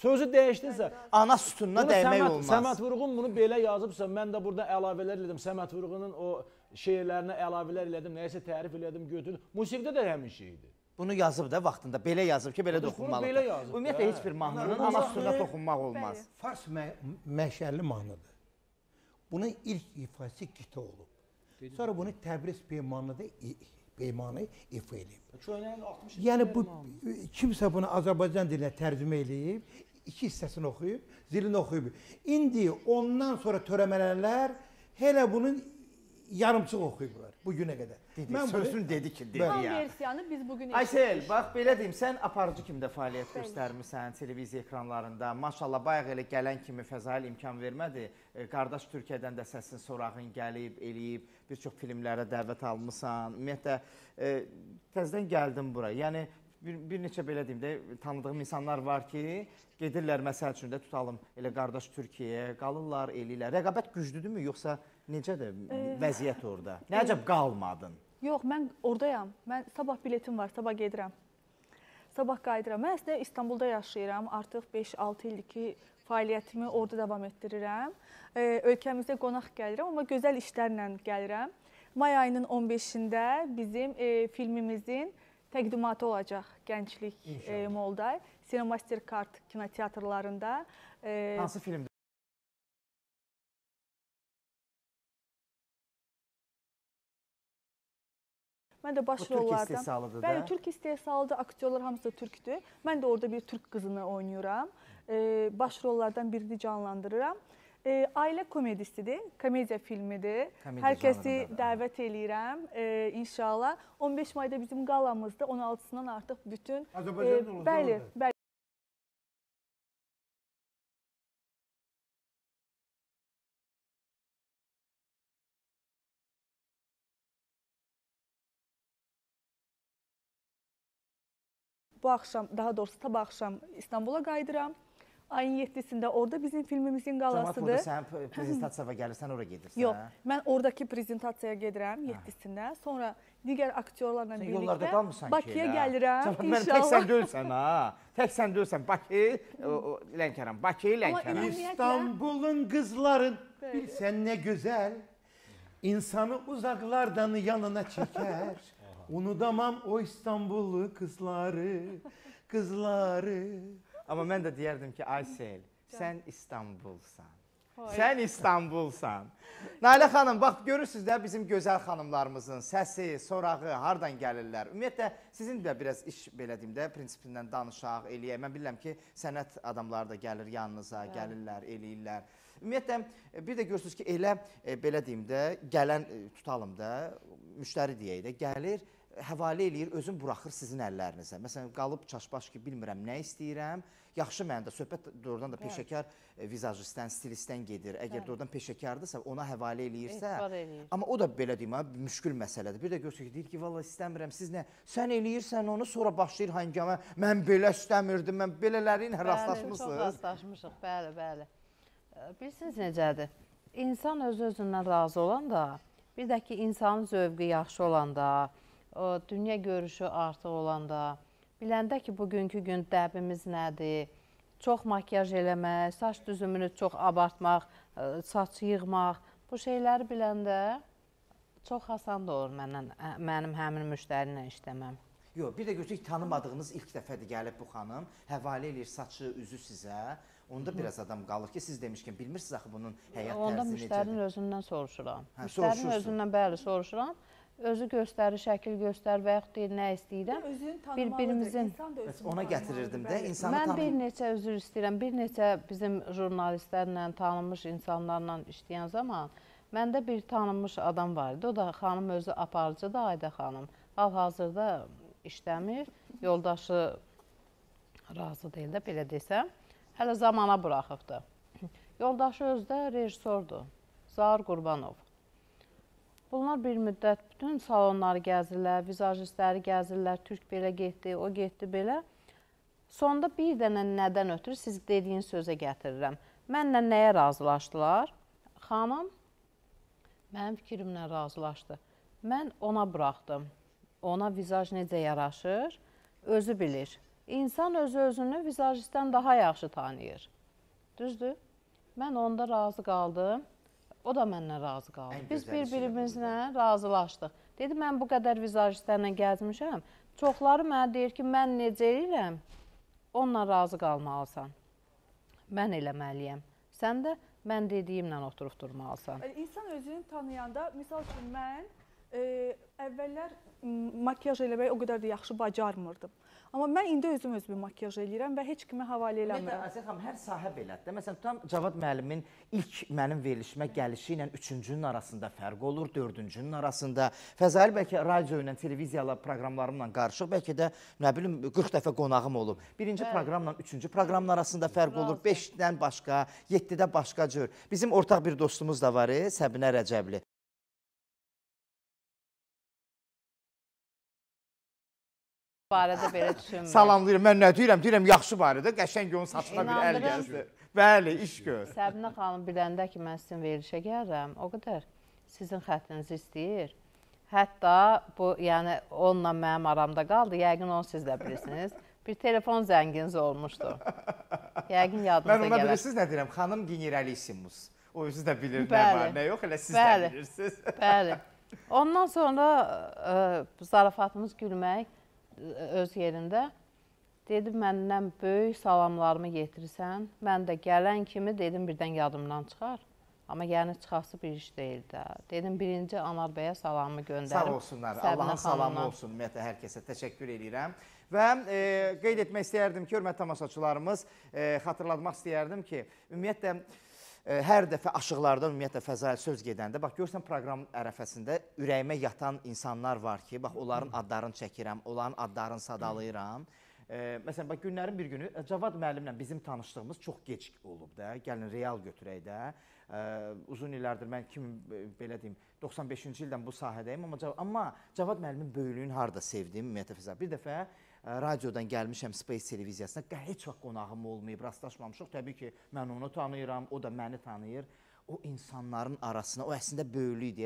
Sözü dəyişdinsə, ana sütununa dəymək olmaz. Səməd Vurğun bunu belə yazıbsa, mən də burada əlavələr elədim. Səməd Vurğunun o şeirlərinə əlavələr elədim, nəyisə tərif elədim, götürdüm. Musiqidə də həmin şeydir. Bunu yazıb da vaxtında belə yazıb ki, belə toxunmalıdır. Ümumiyyətlə heç bir mahnının ana sütununa toxunmaq olmaz. Fars mə məşəlli mahnıdır. Bunun ilk ifası gita olub. Sonra bunu Təbriz peymanında i- peymanı ifa edib. Köynəyin 60 Yəni bu kimsə bunu Azərbaycan dilinə tərcümə eləyib, iki hissəsini oxuyub, zilini oxuyub. İndi ondan sonra törəmələnlər hələ bunun yarımçıq oxuyublar bu günə qədər. Dedi, bunu- sözünü dedi ki, dedi Tam ya. versiyanı biz bu gün Aysel, bax belə deyim, sən aparıcı kimdə fəaliyyət göstərmisən televiziya ekranlarında. Maşallah bayaq elə gələn kimi Fəzail imkan vermədi. E, Qardaş Türkiyədən də səsin sorağın gəlib, eləyib, bir çox filmlərə dəvət almısan. Ümumiyyətlə e, təzədən gəldim bura. Yəni bir, bir neçə belə deyim də tanıdığım insanlar var ki, gedirlər məsəl üçün də tutalım elə qardaş Türkiyəyə, qalırlar, eləyirlər. Rəqabət güclüdürmü yoxsa necədir vəziyyət orada? Nəcəb qalmadın? Yox, mən ordayam. Mən sabah biletim var, sabah gedirəm. Sabah qayıdıram. Mən əslində İstanbulda yaşayıram. Artıq 5-6 ildir ki, fəaliyyətimi orada davam etdirirəm. E, ölkəmizdə qonaq gəlirəm, amma gözəl işlərlə gəlirəm. May ayının 15-də bizim e, filmimizin təqdimatı olacaq Gənclik e, Molday, Cinemaster Kart kinoteatrlarında. E, Hansı filmdir? Mən də baş Bu türk rollardan. istehsalıdır da. Bəli, türk istehsalıdır. Aktyorlar hamısı da türkdür. Mən də orada bir türk qızını oynayıram. E, baş rollardan birini canlandırıram. E, ailə komedisidir, komediya filmidir. Komediya Hər kəsi dəvət eləyirəm. E, inşallah 15 mayda bizim qalamızda 16-sından artıq bütün Azərbaycanda olacaq bəli, bəli. Bu axşam, daha doğrusu sabah axşam İstanbula qayıdıram. Ayın 7-sində orada bizim filmimizin Cəmaət burada qalasıdır. sən prezentasiyaya gəlirsən, ora gedirsən. Yox, mən oradakı prezentasiyaya gedirəm 7-sində. Sonra digər aktyorlarla Sən birlikdə yollarda qalmısan ki. Bakıya elə. gəlirəm Cəmaət, Mən tək sən dölsən ha. Tək sən dölsən Bakı, Lənkəran, Bakı, Lənkəran. İstanbul'un kızların bilsen ne güzel insanı uzaklardan yanına çeker. Unutamam o İstanbullu kızları, kızları. Amma mən də deyərdim ki, Aysel, sən İstanbulsan. Sən İstanbulsan. Nailə xanım, bax görürsüz də bizim gözəl xanımlarımızın səsi, sorağı hardan gəlirlər. Ümumiyyətlə sizin də biraz iş belə deyim də prinsipindən danışaq, eləyək. Mən bilirəm ki, sənət adamları da gəlir yanınıza, gəlirlər, eləyirlər. Ümumiyyətlə bir də görürsüz ki, elə e, belə deyim də gələn e, tutalım da müştəri deyək də gəlir həvalə eləyir, özün buraxır sizin əllərinizə. Məsələn, qalıb çaşbaş ki, bilmirəm nə istəyirəm. Yaxşı məndə söhbət doğrudan da peşəkar e, vizajistdən, stilistdən gedir. Əgər doğrudan peşəkardırsa, ona həvalə eləyirsə, eləyir. amma o da belə deyim, müşkül məsələdir. Bir də görsə ki, deyir ki, vallah istəmirəm. Siz nə? Sən eləyirsən onu, sonra başlayır həngamə. Mən belə istəmirdim. Mən belələri ilə Bəli, çox rastlaşmısınız? rastlaşmışıq, bəli, bəli. E, Bilirsiniz necədir? İnsan öz-özündən razı olanda, bir də ki, insanın zövqü yaxşı olanda, dünya görüşü artıq olanda, biləndə ki, bugünkü gün dəbimiz nədir? Çox makiyaj eləmək, saç düzümünü çox abartmaq, e, saç yığmaq, bu şeyləri biləndə çox asan olur məndən, mənim həmin müştəri ilə işləməm. Yox, bir də görürük tanımadığınız ilk dəfədir gəlib bu xanım, həvalə eləyir saçı, üzü sizə. Onda biraz adam qalır ki, siz demişkən bilmirsiniz axı bunun həyat Onda tərzi müştərinin necədir. özündən soruşuram. Hə, Müştərinin özündən bəli soruşuram. Özü göstərir, şəkil göstər və yaxud deyir nə istəyirəm. Bir-birimizin ona gətirirdim də insanı Mən bir tanı. neçə üzr istəyirəm. Bir neçə bizim jurnalistlərlə, tanınmış insanlarla işləyən zaman məndə bir tanınmış adam var idi. O da xanım özü aparıcıdır, Ayda xanım. Hal-hazırda işləmir. Yoldaşı razı deyil də belə desəm. Hələ zamana buraxıbdı. Yoldaşı özü də rejissordur. Zahir Qurbanov. Bunlar bir müddət bütün salonları gəzirlər, vizajistləri gəzirlər, Türk belə getdi, o getdi belə. Sonda bir dənə nədən ötürü siz dediyiniz sözə gətirirəm. Mənlə nəyə razılaşdılar? Xanım mənim fikrimlə razılaşdı. Mən ona buraxdım. Ona vizaj necə yaraşır, özü bilir. İnsan özü özünü vizajistdən daha yaxşı tanıyır. Düzdür? Mən onda razı qaldım. O da məndən razı qaldı. Ən Biz bir-birimizlə razılaşdıq. Dedi mən bu qədər vizajistlərlə gəzmişəm. Çoxları mənə deyir ki, mən necə eləyirəm? Onunla razı qalmalısan. Mən eləməliyəm. Sən də mən dediyimlə oturub durmalısan. Yəni, İnsan özünü tanıyanda, misal üçün mən e, əvvəllər m, makiyaj eləməyi o qədər də yaxşı bacarmırdım. Amma mən indi özüm özümü makiyaj eləyirəm və heç kimə havalə Ümumiyyətlə eləmirəm. Azər xanım hər sahə belədir. Məsələn, tutam Cavad müəllimin ilk mənim verilişimə gəlişi ilə 3-cünün arasında fərq olur, 4-cünün arasında. Fəzail bəlkə radio ilə, televiziyalı proqramlarımla qarışıq, bəlkə də nə bilim 40 dəfə qonağım olub. Birinci proqramla 3-cü proqramın arasında fərq olur, 5-dən başqa, 7-də başqa cür. Bizim ortaq bir dostumuz da var, Səbinə Rəcəbli. Barədə belə düşünmürəm. Salamlayıram. Mən nə deyirəm? Deyirəm yaxşı barədə, qəşəng onun saçına bir əl gəlsin. Bəli, iş gör. Səbinə xanım biləndə ki, mən sizin verilişə gəlirəm, o qədər sizin xəttinizi istəyir. Hətta bu, yəni onunla mənim aramda qaldı. Yəqin onu siz də bilirsiniz. Bir telefon zənginiz olmuşdu. Yəqin yadınıza Mən ona gələr. bilirsiniz nə deyirəm? Xanım Generalissimus. O özü də bilir nə Bəli. var, nə yox, elə siz Bəli. də bilirsiniz. Bəli. Ondan sonra ə, zarafatımız gülmək öz yerində. Dedi məndən böyük salamlarımı yetirirsən. Mən də gələn kimi dedim birdən yadımdan çıxar. Amma yəni çıxası bir iş deyil də. Dedim birinci Anar bəyə salamımı göndərim. Sağ olsunlar. Allahın salamı olsun ümumiyyətlə hər kəsə təşəkkür edirəm. Və e, qeyd etmək istəyərdim ki, hörmətli tamaşaçılarımız, e, xatırlatmaq istəyərdim ki, ümumiyyətlə hər dəfə aşıqlardan ümumiyyətlə fəzail söz gedəndə, bax görsən proqram ərəfəsində ürəyimə yatan insanlar var ki, bax onların adlarını çəkirəm, onların adlarını sadalayıram. E, məsələn, bax günlərin bir günü e, Cavad müəllimlə bizim tanışlığımız çox gec olub da. Gəlin real götürək də. E, uzun illərdir mən kim e, belə deyim 95-ci ildən bu sahədəyim amma Cav amma Cavad müəllimin böyüklüyünü harda sevdim ümumiyyətlə fəza. Bir dəfə radiodan gəlmişəm Space televiziyasına. Heç vaxt qonağım olmayıb, rastlaşmamışıq. Təbii ki, mən onu tanıyıram, o da məni tanıyır. O insanların arasına, o əslində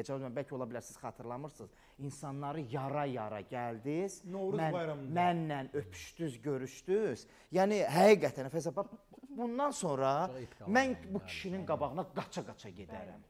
Cavad müəllim, bəlkə ola bilər siz xatırlamırsınız. İnsanları yara-yara gəldiniz. Novruz mən, bayramında. Mənlə öpüşdünüz, görüşdünüz. Yəni həqiqətən fəza bax bundan sonra mən bu kişinin qabağına qaça-qaça gedərəm.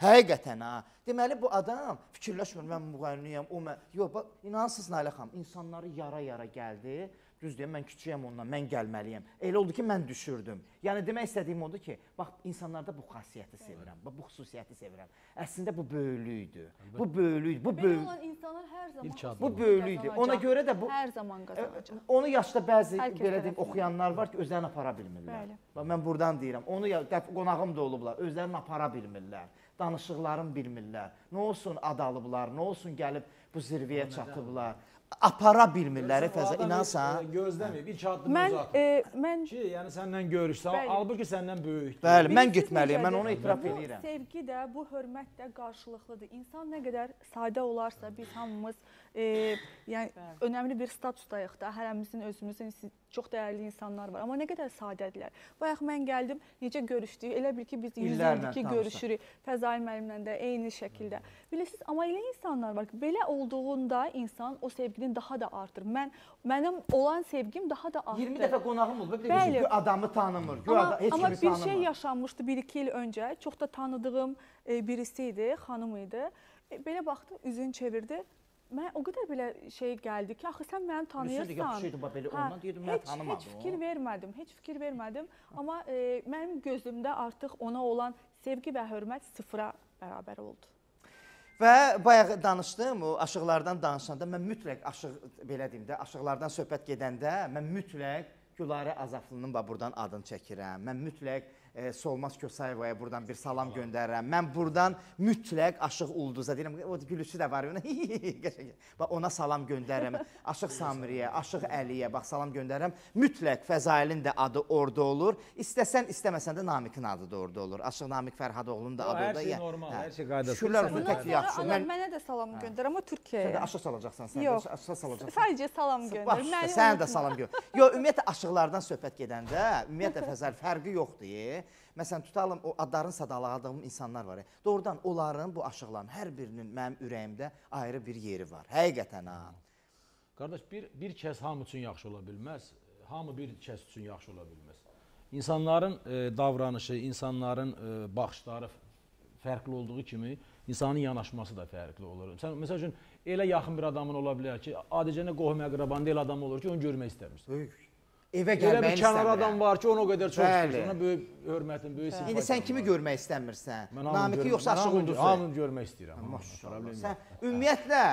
Həqiqətən ha. Deməli bu adam fikirləşmir mən müğənniyəm, o mən. Yox, bax inansız Nailə xanım, insanları yara-yara gəldi. Düz deyim, mən küçüyəm ondan, mən gəlməliyəm. Elə oldu ki, mən düşürdüm. Yəni demək istədiyim odur ki, bax insanlarda bu xasiyyəti sevirəm, bax bu xüsusiyyəti sevirəm. Əslində bu böyüklükdür. Bu böyüklükdür. Bu böyük olan insanlar hər zaman bu böyüklükdür. Ona görə də bu hər zaman qazanacaq. Onu yaşda bəzi Hər kəs belə deyim oxuyanlar var ki, özlərini apara bilmirlər. Bəli. Bax mən burdan deyirəm. Onu ya qonağım da olublar. Özlərini apara bilmirlər. Danışıqlarını bilmirlər. Nə olsun ad alıblar, nə olsun gəlib bu zirvəyə çatıblar. Apara bilmirlər, fəzə inansan. Gözləməyib ilk addımı Mən uzat. e, mən Ki, yəni səndən görüşsən, halbuki səndən böyükdür. Bəli, mən getməliyəm. Mən onu etiraf bu edirəm. sevgi də, bu hörmət də qarşılıqlıdır. İnsan nə qədər sadə olarsa, biz hamımız e, yəni önəmli bir statusdayıq da. Hərəmizin özümüzün çox dəyərli insanlar var. Amma nə qədər sadədirlər. Bayaq mən gəldim, necə görüşdük? Elə bil ki biz 100 İllərlə ildir ki görüşürük. Fəzail müəllimlə də eyni şəkildə. Bilirsiniz, amma elə insanlar var ki, belə olduğunda insan o sevgini daha da artır. Mən mənim olan sevgim daha da artdı. 20 dəfə qonağım olub, bir Bəli. də adamı tanımır. Gör Amma, adam heç amma kimi bir tanımır. şey yaşanmışdı 1-2 il öncə. Çox da tanıdığım e, birisi idi, xanım idi. E, belə baxdı, üzünü çevirdi. Mən o qədər belə şey gəldi ki, axı sən məni tanıyırsan. yaxşıydı, bax belə Hə, ondan deyirdim, mən tanımadım. Heç fikir vermədim, heç fikir vermədim. Amma e, mənim gözümdə artıq ona olan sevgi və hörmət sıfıra bərabər oldu. Və bayaq danışdım, o aşıqlardan danışanda mən mütləq aşıq belə deyim də, aşıqlardan söhbət gedəndə mən mütləq Gülarə Azaflının bax buradan adını çəkirəm. Mən mütləq e, Solmaz Kösayevaya buradan bir salam göndərirəm. Mən buradan mütləq Aşıq Ulduza deyirəm, o gülüşü də var. Bax ona salam göndərirəm. Aşıq Samiriyə, Aşıq Əliyə bax salam göndərirəm. Mütləq Fəzailin də adı orada olur. İstəsən, istəməsən də Namiqin adı da orada olur. Aşıq Namiq Fərhadoğlu'nun da O, adı hər orada. şey Yəni, normal, hə. hər şey qaydasında. Şükürlər olsun, tək yaxşı. Mən mənə də salam göndər, amma Sən də Türkiyəyə. aşıq salacaqsan sən. Də Aşıq salacaqsan. Sadəcə salam göndər. Məni sən də salam göndər. Yox, ümumiyyətlə aşıqlardan söhbət gedəndə, ümumiyyətlə fəzəl fərqi yoxdur. Məsələn, tutalım o adların sadaladığım insanlar var. Doğrudan onların bu aşıqların hər birinin mənim ürəyimdə ayrı bir yeri var. Həqiqətən ha. Qardaş, bir bir kəs hamı üçün yaxşı ola bilməz. Hamı bir kəs üçün yaxşı ola bilməz. İnsanların e, davranışı, insanların e, baxışları fərqli olduğu kimi insanın yanaşması da fərqli olur. Sən məsəl üçün elə yaxın bir adamın ola bilər ki, adicənə qohum əqraban deyil adam olur ki, onu görmək istəmirsən. Böyük. Evə Elə gəlməyi bir kənar adam var ki, ona o qədər çox Bəli. istəyirsən, ona böyük hörmətin, böyük simpatiyan. İndi sən kimi görmək istəmirsən? Namiki yoxsa mən aşıq hamını- ulduzu? Hamını görmək istəyirəm. Maşallah. Sən ümumiyyətlə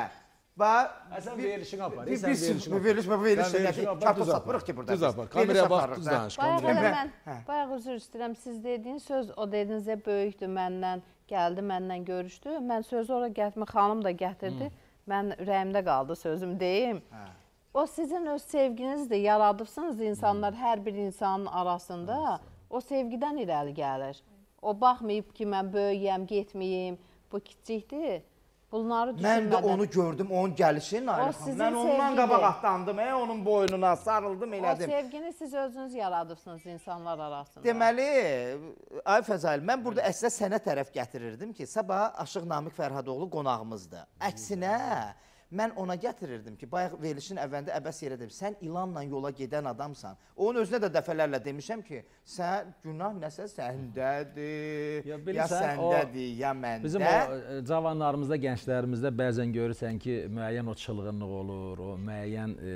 bax Hə, sən bir- verilişini apar, apar. veriliş bu veriliş apar, Kartof satmırıq ki burada. Düz biz. apar. Veriliş Kameraya bax, düz da. danış. Bayaq elə mən, hə. bayaq üzr istəyirəm, siz dediyin söz o dedinizə böyükdür məndən, gəldi məndən görüşdü. Mən sözü ora gətirmə, xanım da gətirdi. Mən ürəyimdə qaldı sözüm deyim. Hə. O sizin öz sevginizdir, yaradıbsınız insanlar hər bir insanın arasında. O sevgidən irəli gəlir. O baxmayıb ki, mən böyüyəm, getməyim, bu kiçikdir. Bunları Mən də düşünmədən. onu gördüm, onun gəlişini Nail xanım. Mən ondan qabaq atlandım, e, onun boynuna sarıldım O elədim. sevgini siz özünüz yaradıbsınız insanlar arasında. Deməli, ay Fəzail, mən burada əslində sənə tərəf gətirirdim ki, sabah Aşıq Namiq Fərhadoğlu qonağımızdır. Əksinə, mən ona gətirirdim ki, bayaq verilişin əvvəlində əbəs yerə dedim, sən ilanla yola gedən adamsan. Onun özünə də dəfələrlə demişəm ki, sən günah nəsə səndədir, Ya ya, bilirsən, o səndədir, ya məndə. Bizim o e, cavanlarımızda, gənclərimizdə bəzən görürsən ki, müəyyən o çılğınlıq olur, o müəyyən e,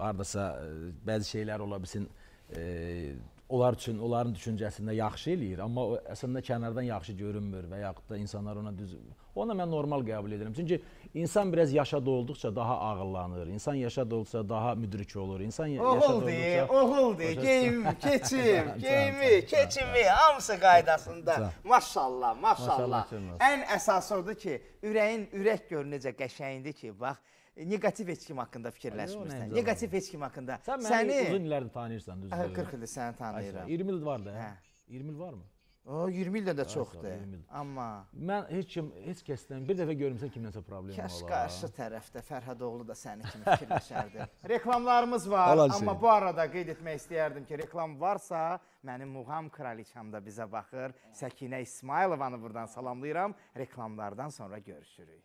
hardasa e, bəzi şeylər ola bilsin. E, onlar üçün, onların düşüncəsində yaxşı eləyir, amma o əslində kənardan yaxşı görünmür və yaxud da insanlar ona düz Onu mən normal qəbul edirəm. Çünki insan biraz yaşa dolduqca daha ağıllanır. İnsan yaşa dolduqca daha müdrik olur. İnsan ya- yaşa dolduqca oğuldur, Başa geyim, keçim, geyimi, keçimi, hamısı qaydasında. Maşallah, maşallah. Ən əsası odur ki, ürəyin ürək gör necə qəşəngdir ki, bax, negativ heç kim haqqında fikirləşmirsən. Yox, Negativ heç kim haqqında. Sən məni uzun illərdir tanıyırsan, düzdür? Hə, 40 ildir səni tanıyıram. 20 il var da. Hə. 20 il varmı? O 20 ildən də çoxdur. 20 il. Amma Mən heç kim, heç kəsdən bir dəfə görmüsən kimdənsə problem olar. qarşı tərəfdə Fərhadoğlu da sənin kimi fikirləşərdi. Reklamlarımız var, Olan amma bu arada qeyd etmək istəyərdim ki, reklam varsa, mənim Muğam kraliçam da bizə baxır. Səkinə İsmailovanı buradan salamlayıram. Reklamlardan sonra görüşürük.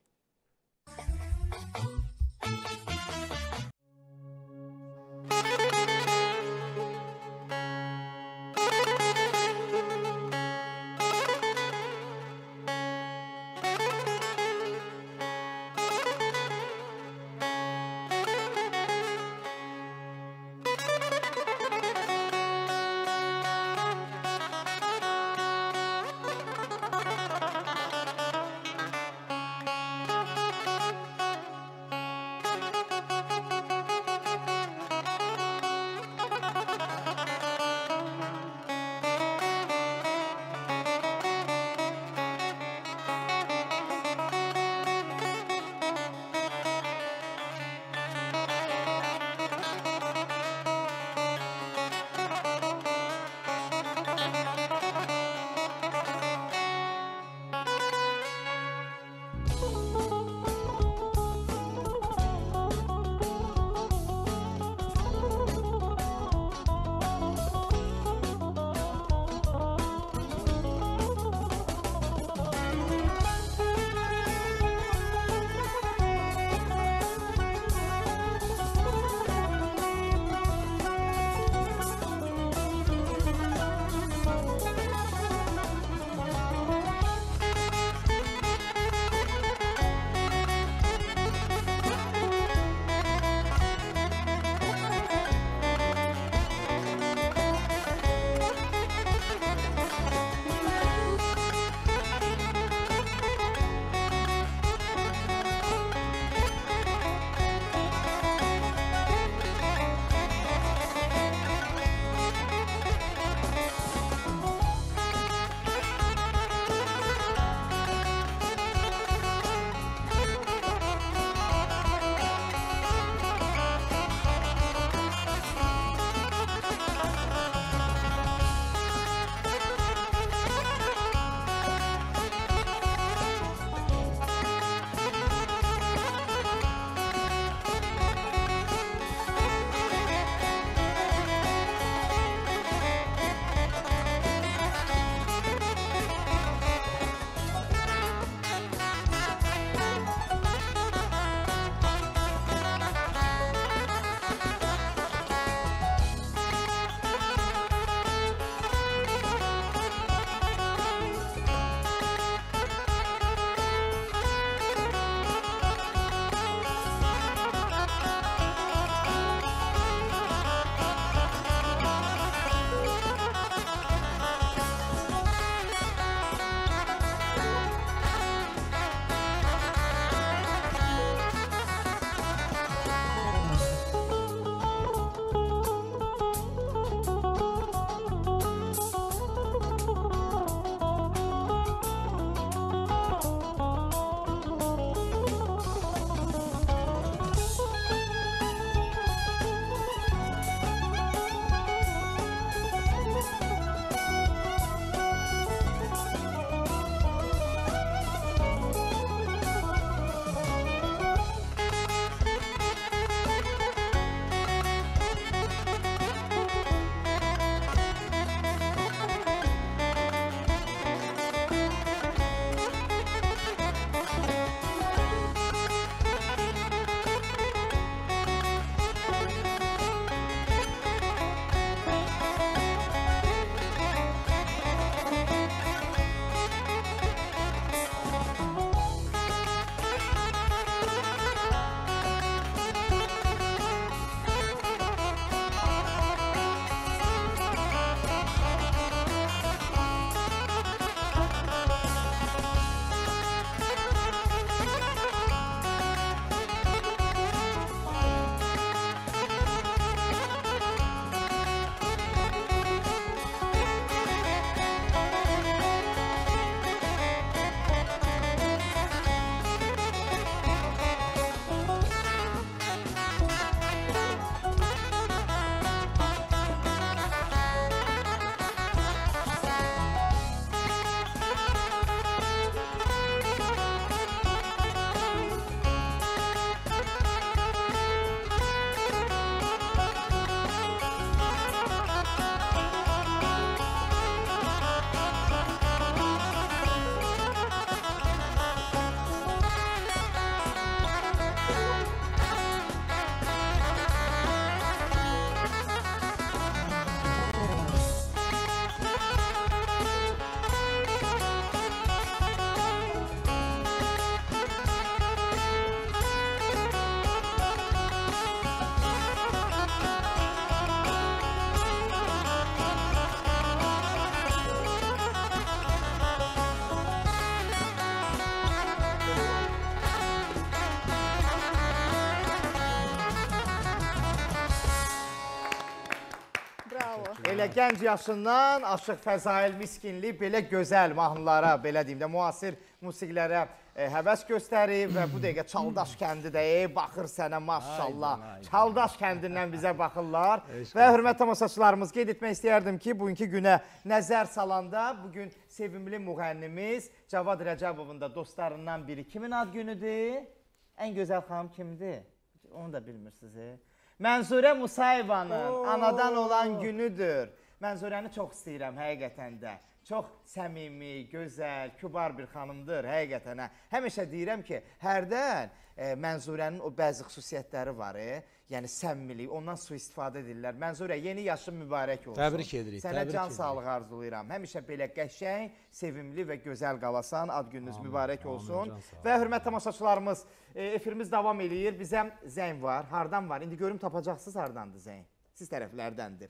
Elə gənc yaşından Aşıq Fəzail Miskinli belə gözəl mahnılara, belə deyim də, müasir musiqilərə e, həvəs göstərib və bu dəqiqə Çaldaş kəndi də ey baxır sənə maşallah. Çaldaş kəndindən bizə baxırlar. Və hörmətli tamaşaçılarımız, qeyd etmək istəyərdim ki, bugünkü günə nəzər salanda bu gün sevimli müğənnimiz Cavad Rəcəbovun da dostlarından biri kimin ad günüdür? Ən gözəl xanım kimdir? Onu da bilmirsiniz. E? Mənzurə Musayevanın anadan olan günüdür. Mənzurəni çox istəyirəm həqiqətən də. Çox səmimi, gözəl, kübar bir xanımdır həqiqətən. hə. Həmişə deyirəm ki, hərdən e, Mənzurənin o bəzi xüsusiyyətləri var, e, yəni səmimilik, ondan sui-istifadə edirlər. Mənzurə, yeni yaşın mübarək olsun. Təbrik edirik, Sənə təbrik can sağlığı arzulayıram. Həmişə belə qəşəng, sevimli və gözəl qalasan. Ad gününüz mübarək olsun. can sağ ol. Və hörmətli tamaşaçılarımız, e, efirimiz davam eləyir. Bizə zəng var. Hardan var? İndi görüm tapacaqsınız hardandır zəng. Siz tərəflərdəndir.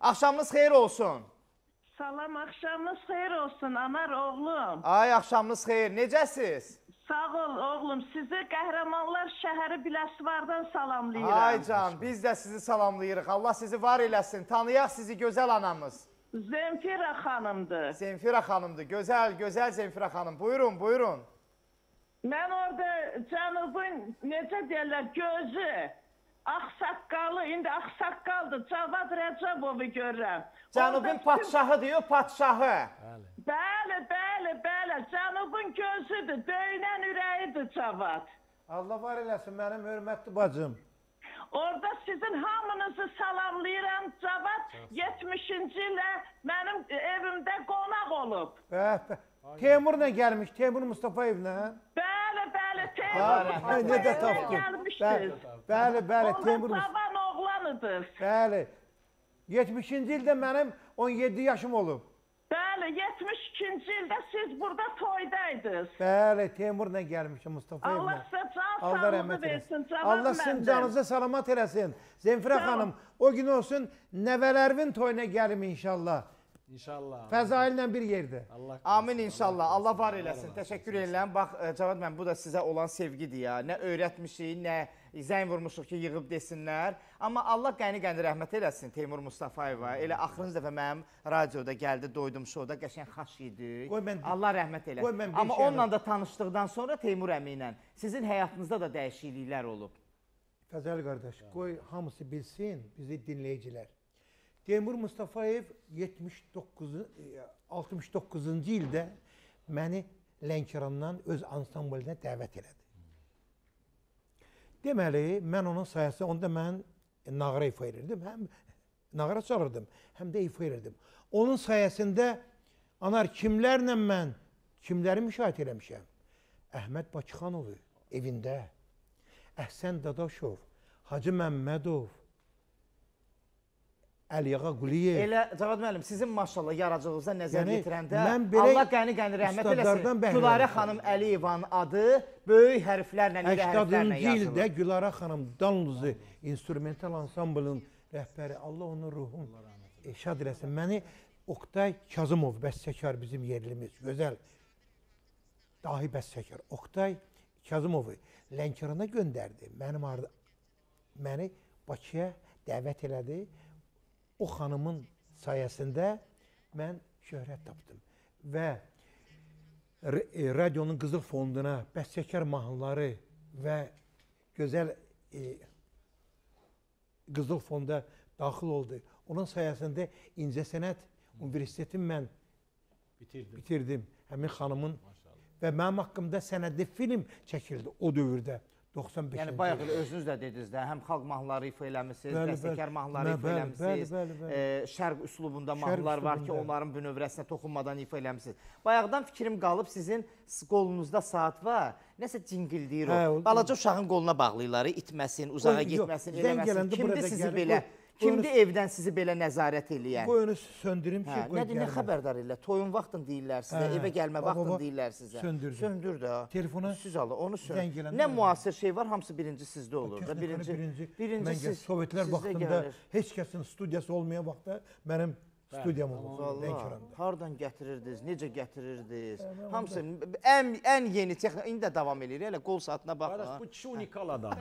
Axşamınız xeyir olsun. Salam, axşamınız xeyir olsun, Anar oğlum. Ay, axşamınız xeyir. Necəsiz? Sağ ol oğlum, sizi Qəhrəmanlar şəhəri Biləsuvardan salamlayıram. Ay can, biz də sizi salamlayırıq. Allah sizi var eləsin. Tanıyaq sizi gözəl anamız. Zemfira xanımdır. Zenfira xanımdır. Gözəl, gözəl Zenfira xanım. Buyurun, buyurun. Mən orada cənubun, necə deyirlər, gözü, ağsaqqalı, indi ağsaqqaldır, Cavad Rəcəbovu görürəm. Cənubun padşahı deyir, padşahı. Bəli, bəli, bəli, cənubun gözüdür, döyünən ürəyidir Cavad. Allah var eləsin mənim hörmətli bacım. Orada sizin hamınızı salamlayıram. Cavad 70-ci ilə mənim evimdə qonaq olub. Bəh, bəh. Teymurla gəlmiş, Teymur Mustafayevlə. Bəli, bəli, Teymur. Ay, necə Mustafa. Bəli, bəli, Teymur Mustafa. cavan oğlanıdır. Bəli. 70-ci ildə mənim 17 yaşım olub. Bəli, 72-ci ildə siz burada toydaydınız. Bəli, Teymurla gəlmişəm Mustafayevlə. Allah sizə can Allah sağlığı versin. eləsin. Cavad Allah sizin canınıza salamat eləsin. Ol. xanım, o gün olsun nəvələrimin toyuna gəlim inşallah. İnşallah. Fəzaillə bir yerdə. Allah Amin inşallah. Allah var eləsin. Təşəkkür edirəm. Bax e, Cavad mən bu da sizə olan sevgidir ya. Nə öyrətmişik, nə zəng vurmuşuq ki, yığıb desinlər. Amma Allah qəni-qəni rəhmət eləsin Teymur Mustafayeva. Elə axırıncı dəfə mənim radioda gəldi, doydum şoda, qəşəng xaş idi. Qoy mən- Allah rəhmət Qoy eləsin. mən Amma şey onunla da tanışdıqdan sonra Teymur əmi ilə sizin həyatınızda da dəyişikliklər olub. Fəzəl qardaş, qoy hamısı bilsin, bizi dinləyicilər. Teymur Mustafayev 79 e, 69-cu ildə məni Lənkərandan öz ansamblına dəvət elədi. Deməli, mən onun sayəsində onda mən nağara ifa edirdim, həm nağara çalırdım, həm də ifa edirdim. Onun sayəsində anar kimlərlə mən kimləri müşahidə eləmişəm? Əhməd Bakıxanovu evində, Əhsən Dadaşov, Hacı Məmmədov, Əliyağa Quliyev. Elə Cavad müəllim, sizin maşallah yaradıcılığınıza nəzər Yəni, yetirəndə Allah qəni-qəni rəhmət eləsin. Gülarə xanım Əliyevanın adı böyük hərflərlə, iri hərflərlə 80-cı ildə yazılır. Gülara xanım Danlısı instrumental ansamblın rəhbəri Allah onun ruhunu şad eləsin. Məni Oktay Kazımov bəstəkar bizim yerlimiz, gözəl dahi bəstəkar Oktay Kazımovu Lənkərana göndərdi. Mənim ardı məni Bakıya dəvət elədi. O xanımın sayəsində mən şöhrət tapdım və e, radionun qızıl fonduna bəstəkar mahnıları və gözəl e, qızıl fonda daxil oldu. Onun sayəsində İncəsənət Universitetini mən bitirdim. bitirdim. Həmin xanımın və mənim haqqımda sənədli film çəkildi o dövrdə 95-ci. Yəni bayaq elə özünüz də dediniz də, həm xalq mahnıları ifa eləmisiniz, Bəli, bəli. mahnıları Bəli, ifa bəli, eləmisiniz. bəli, bəli, e, Şərq üslubunda mahnılar var ki, onların bünövrəsinə toxunmadan ifa eləmisiniz. Bayaqdan fikrim qalıb sizin qolunuzda saat var. Nəsə cingildiyir Hə, o. o- Balaca uşağın qoluna bağlayırlar, itməsin, uzağa getməsin, eləməsin. Kimdir sizi belə? Kimdir evdən sizi belə nəzarət eləyən? Qoy onu söndürüm ki, Hə, qoy nədir, nə gəlmə. xəbərdar elə? Toyun vaxtın deyirlər sizə, Hə, evə gəlmə vaxtın baba, deyirlər sizə. söndürdüm. Söndür də. Telefona siz alın, onu söndür. Nə mən- müasir şey var, hamısı birinci sizdə olur da. Birinci, birinci, birinci mən siz, Sovetlər vaxtında gəlir. heç kəsin studiyası olmayan vaxtda mənim studiyam Lənkəranda. hardan gətirirdiniz, necə gətirirdiniz? Hamısı ən ən yeni texnika indi də davam eləyir. Elə qol saatına bax. Qardaş ha. bu kişi unikal adam.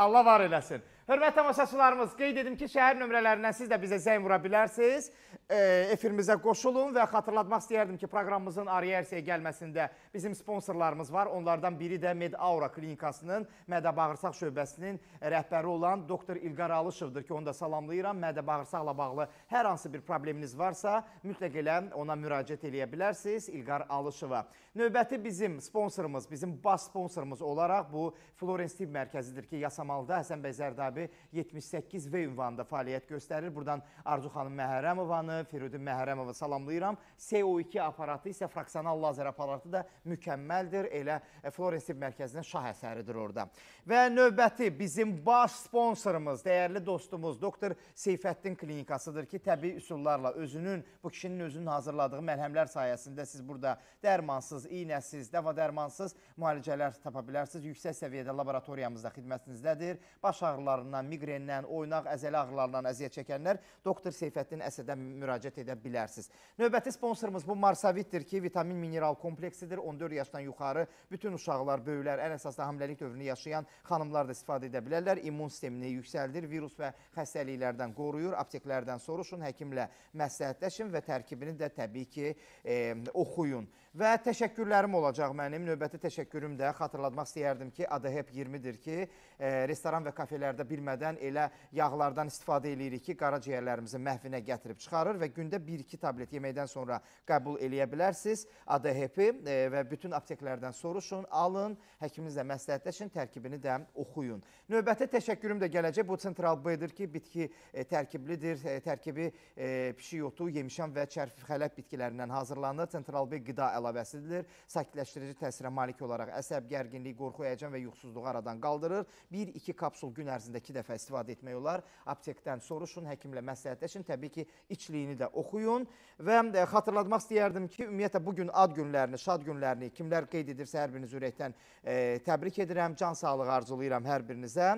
Allah var eləsin. Hörmətli tamaşaçılarımız, qeyd edim ki, şəhər nömrələrindən siz də bizə zəng vura bilərsiniz. E, efirimizə qoşulun və xatırlatmaq istəyərdim ki, proqramımızın Ariyərsiyaya gəlməsində bizim sponsorlarımız var. Onlardan biri də Med Aura klinikasının mədə bağırsaq şöbəsinin rəhbəri olan doktor İlqar Alışovdur ki, onu da salamlayıram. Mədə bağırsaqla bağlı hər hansı bir probleminiz varsa, mütləq elə ona müraciət eləyə bilərsiniz İlqar Alışova. Növbəti bizim sponsorumuz, bizim baş sponsorumuz olaraq bu Florence Tibb mərkəzidir ki, Yasamalda Həsən bəy Zərdabi 78 V ünvanında fəaliyyət göstərir. Buradan Arzu xanım Məhərrəmovanı, Firudin Məhərrəmova salamlayıram. CO2 aparatı isə fraksional lazer aparatı da mükəmməldir. Elə Florence Tibb mərkəzinin şah əsəridir orada. Və növbəti bizim baş sponsorumuz, dəyərli dostumuz doktor Seyfəddin klinikasıdır ki, təbii üsullarla özünün, bu kişinin özünün hazırladığı məlhəmlər sayəsində siz burada dərmansız, iynəsiz, dəva dərmansız müalicələr tapa bilərsiniz. Yüksək səviyyədə laboratoriyamızda xidmətinizdədir. Baş ağrılarından, miqrendən, oynaq, əzələ ağrılarından əziyyət çəkənlər doktor Seyfəddin Əsədə müraciət edə bilərsiniz. Növbəti sponsorumuz bu Marsavitdir ki, vitamin mineral kompleksidir. 14 yaşdan yuxarı bütün uşaqlar, böyüklər, ən əsasda hamiləlik dövrünü yaşayan xanımlar da istifadə edə bilərlər. İmmun sistemini yüksəldir, virus və xəstəliklərdən qoruyur. Apteklərdən soruşun, həkimlə məsləhətləşin və tərkibini də təbii ki, e, oxuyun. Və təşəkkürlərim olacaq mənim. Növbəti təşəkkürüm də xatırlatmaq istəyərdim ki, ADHEP 20-dir ki, e, restoran və kafelərdə bilmədən elə yağlardan istifadə eləyirik ki, qaraciyərlərimizi məhvinə gətirib çıxarır və gündə 1-2 tablet yeməkdən sonra qəbul eləyə bilərsiniz ADHEP-i e, və bütün apteklərdən soruşun, alın, həkiminizlə məsləhətləşin, tərkibini də oxuyun. Növbəti təşəkkürüm də gələcək. Bu Central B-dir ki, bitki e, tərkiblidir. E, tərkibi e, pişik otu, yemişan və çərfi xələb bitkilərindən hazırlanır. Central B qida əlavəsidir. Sakitləşdirici təsirə malik olaraq əsəb, gərginlik, qorxu, həyəcan və yuxusuzluğu aradan qaldırır. 1-2 kapsul gün ərzində 2 dəfə istifadə etmək olar. Aptekdən soruşun, həkimlə məsləhətləşin. Təbii ki, içliyini də oxuyun və ə, xatırlatmaq istəyərdim ki, ümumiyyətlə bu gün ad günlərini, şad günlərini kimlər qeyd edirsə hər birinizi ürəkdən ə, təbrik edirəm. Can sağlığı arzulayıram hər birinizə.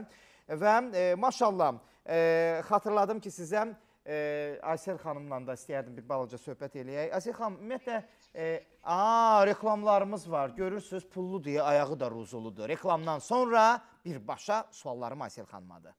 Və ə, maşallah ə, xatırladım ki, sizə e, Aysel xanımla da istəyərdim bir balaca söhbət eləyək. Aysel xanım, ümumiyyətlə e, a, reklamlarımız var. Görürsüz, pullu deyə ayağı da ruzuludur. Reklamdan sonra birbaşa suallarım Aysel xanımadır.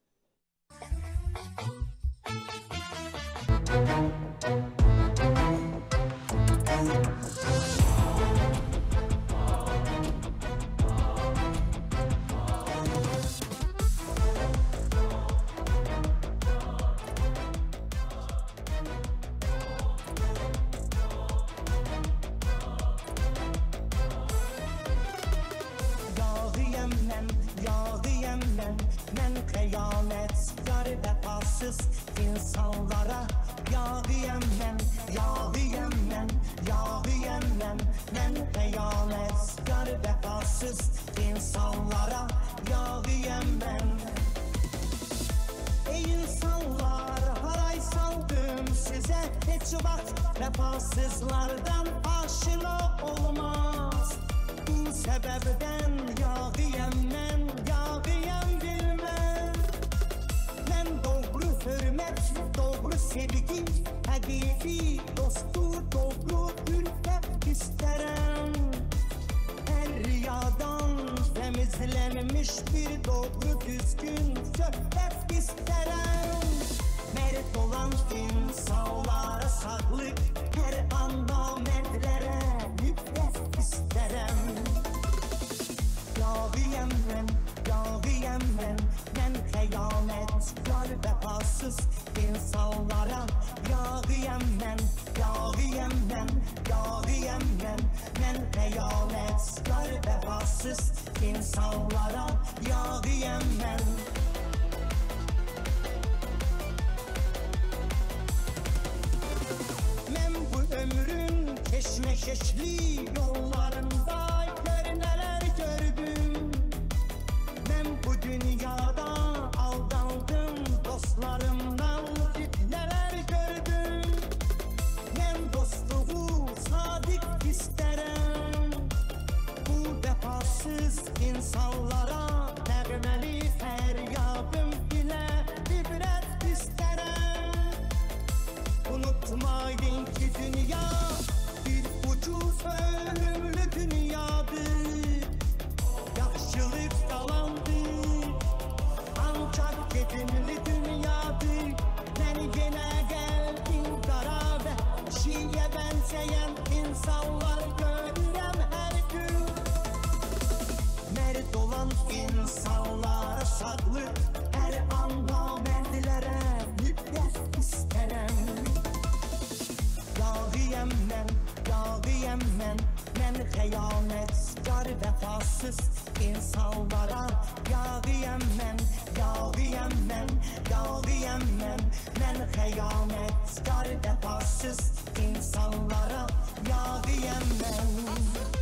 Yağıyəm mən Mən xəyanətkar vəfasız insanlara Yağıyəm mən, yağıyəm mən, yağıyəm mən Mən xəyanətkar vəfasız insanlara Yağıyəm mən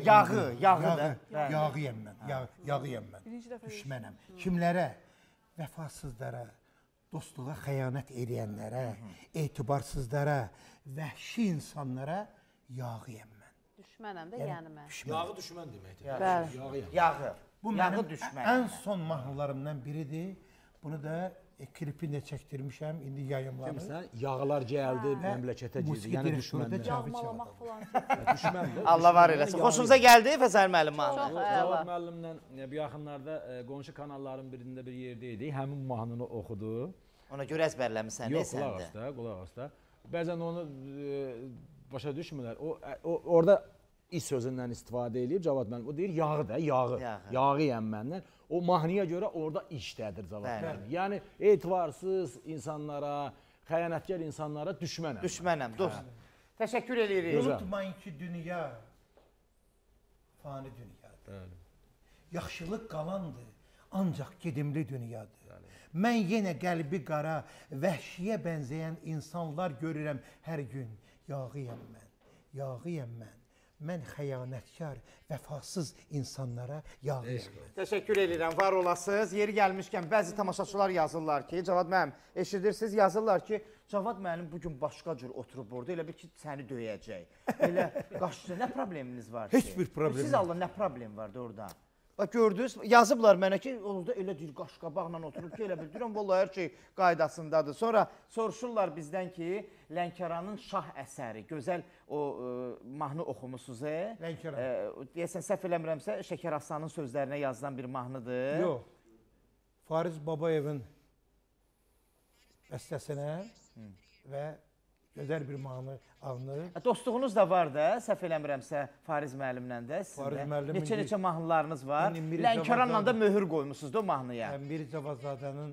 qədər Yağı, yağı da. yağı, yağıyam mən. Yağ, yağıyam mən. Düşmənəm. Kimlərə? Vəfasızlara, dostluğa xəyanət edənlərə, etibarsızlara, vəhşi insanlara yağıyam mən. Düşmənəm də, yəni mən. Yağı düşmən deməkdir. Bəli. Yağıyam. Yağı. Bu Yağı mənim ən son mahnılarımdan biridir. Bunu da e, klipini də çəkdirmişəm, indi yayımlanır. Demirsən, yağlar gəldi, məmləkətə girdi. Yəni. Cavit Yağmalamaq falan. Düşməndir. Allah var eləsin. Xoşunuza gəldi Fəzəl müəllim Çox əla. Müəllimlə e, bu yaxınlarda e, qonşu kanalların birində bir yerdə idik. Həmin mahnını oxudu. Ona görə əzbərləmisən nə Yox, qulaq səndə? as da, qulaq as da. Bəzən onu e, başa düşmürlər. O, o orada i sözündən istifadə eləyib Cavad müəllim. O deyir yağı da, yağı. Yağı. Yağıyam məndən. O mahnıya görə orada işdədir Bəli. müəllim. Yəni etibarsız insanlara, xəyanətkar insanlara düşmənəm. Düşmənəm, dost. Təşəkkür eləyirik. Gözəl. Unutmayın ki, dünya fani dünyadır. Bəli. Yaxşılıq qalandır, ancaq gedimli dünyadır. Mən yenə qəlbi qara, vəhşiyə bənzəyən insanlar görürəm hər gün. Yağıyam mən, yağıyam mən. Mən xəyanətkar, vəfasız insanlara yağıyam mən. Təşəkkür edirəm, var olasınız. Yeri gəlmişkən bəzi tamaşaçılar yazırlar ki, Cavad müəllim, eşidirsiniz, yazırlar ki, Cavad müəllim bu gün başqa cür oturub orada, elə bil ki, səni döyəcək. Elə qaçdı, nə probleminiz var ki? Heç bir problem Siz. Allah nə problem vardı orada? Bax gördünüz, yazıblar mənə ki, orada elə deyir qaşqabaqla oturub ki, elə bildirəm vallahi hər şey qaydasındadır. Sonra soruşurlar bizdən ki, Lənkəranın şah əsəri, gözəl o ə, mahnı oxumusunuz. e? Lənkəran. Ə, deyəsən səhv eləmirəmsə Şəkər Aslanın sözlərinə yazılan bir mahnıdır. Yox. Fariz Babayevin bəstəsinə və gözəl bir mahnı alınıb. Ə, Dostluğunuz da var da, səhv eləmirəmsə Fariz müəllimlə də sizin Neçə-neçə mahnılarınız var. Mirzə Lənkəranla da möhür qoymusunuz da o mahnıya. Yəni Mir Cavadzadənin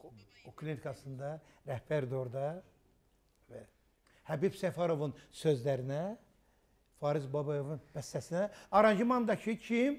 o- klinikasında rəhbərdir orada Həbib Səfərovun sözlərinə Fariz Babayevin bəstəsinə aranjmandakı kim?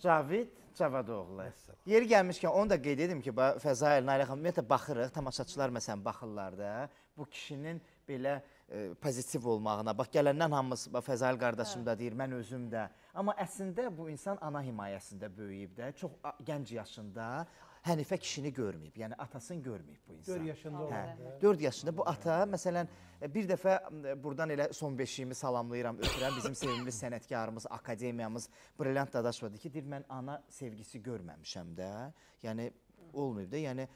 Cavid Cavadoğlu. Yeri gəlmişkən onu da qeyd edim ki, Fəzail Nailə xanım ümumiyyətlə baxırıq, tamaşaçılar məsələn baxırlar da bu kişinin belə e, pozitiv olmağına. Bax gələndən hamımız Fəzail qardaşım da deyir, mən özüm də. Amma əslində bu insan ana himayəsində böyüyüb də, çox gənc yaşında Hənifə kişini görməyib. Yəni atasını görməyib bu insan. 4 yaşında Hə, olanda. 4 yaşında bu ata məsələn bir dəfə burdan elə son beşiyimi salamlayıram, öpürəm bizim sevimli sənətkarımız, akademiyamız Brilliant Dadaşovadır ki, deyir mən ana sevgisi görməmişəm də. Yəni olmayıb da. Yəni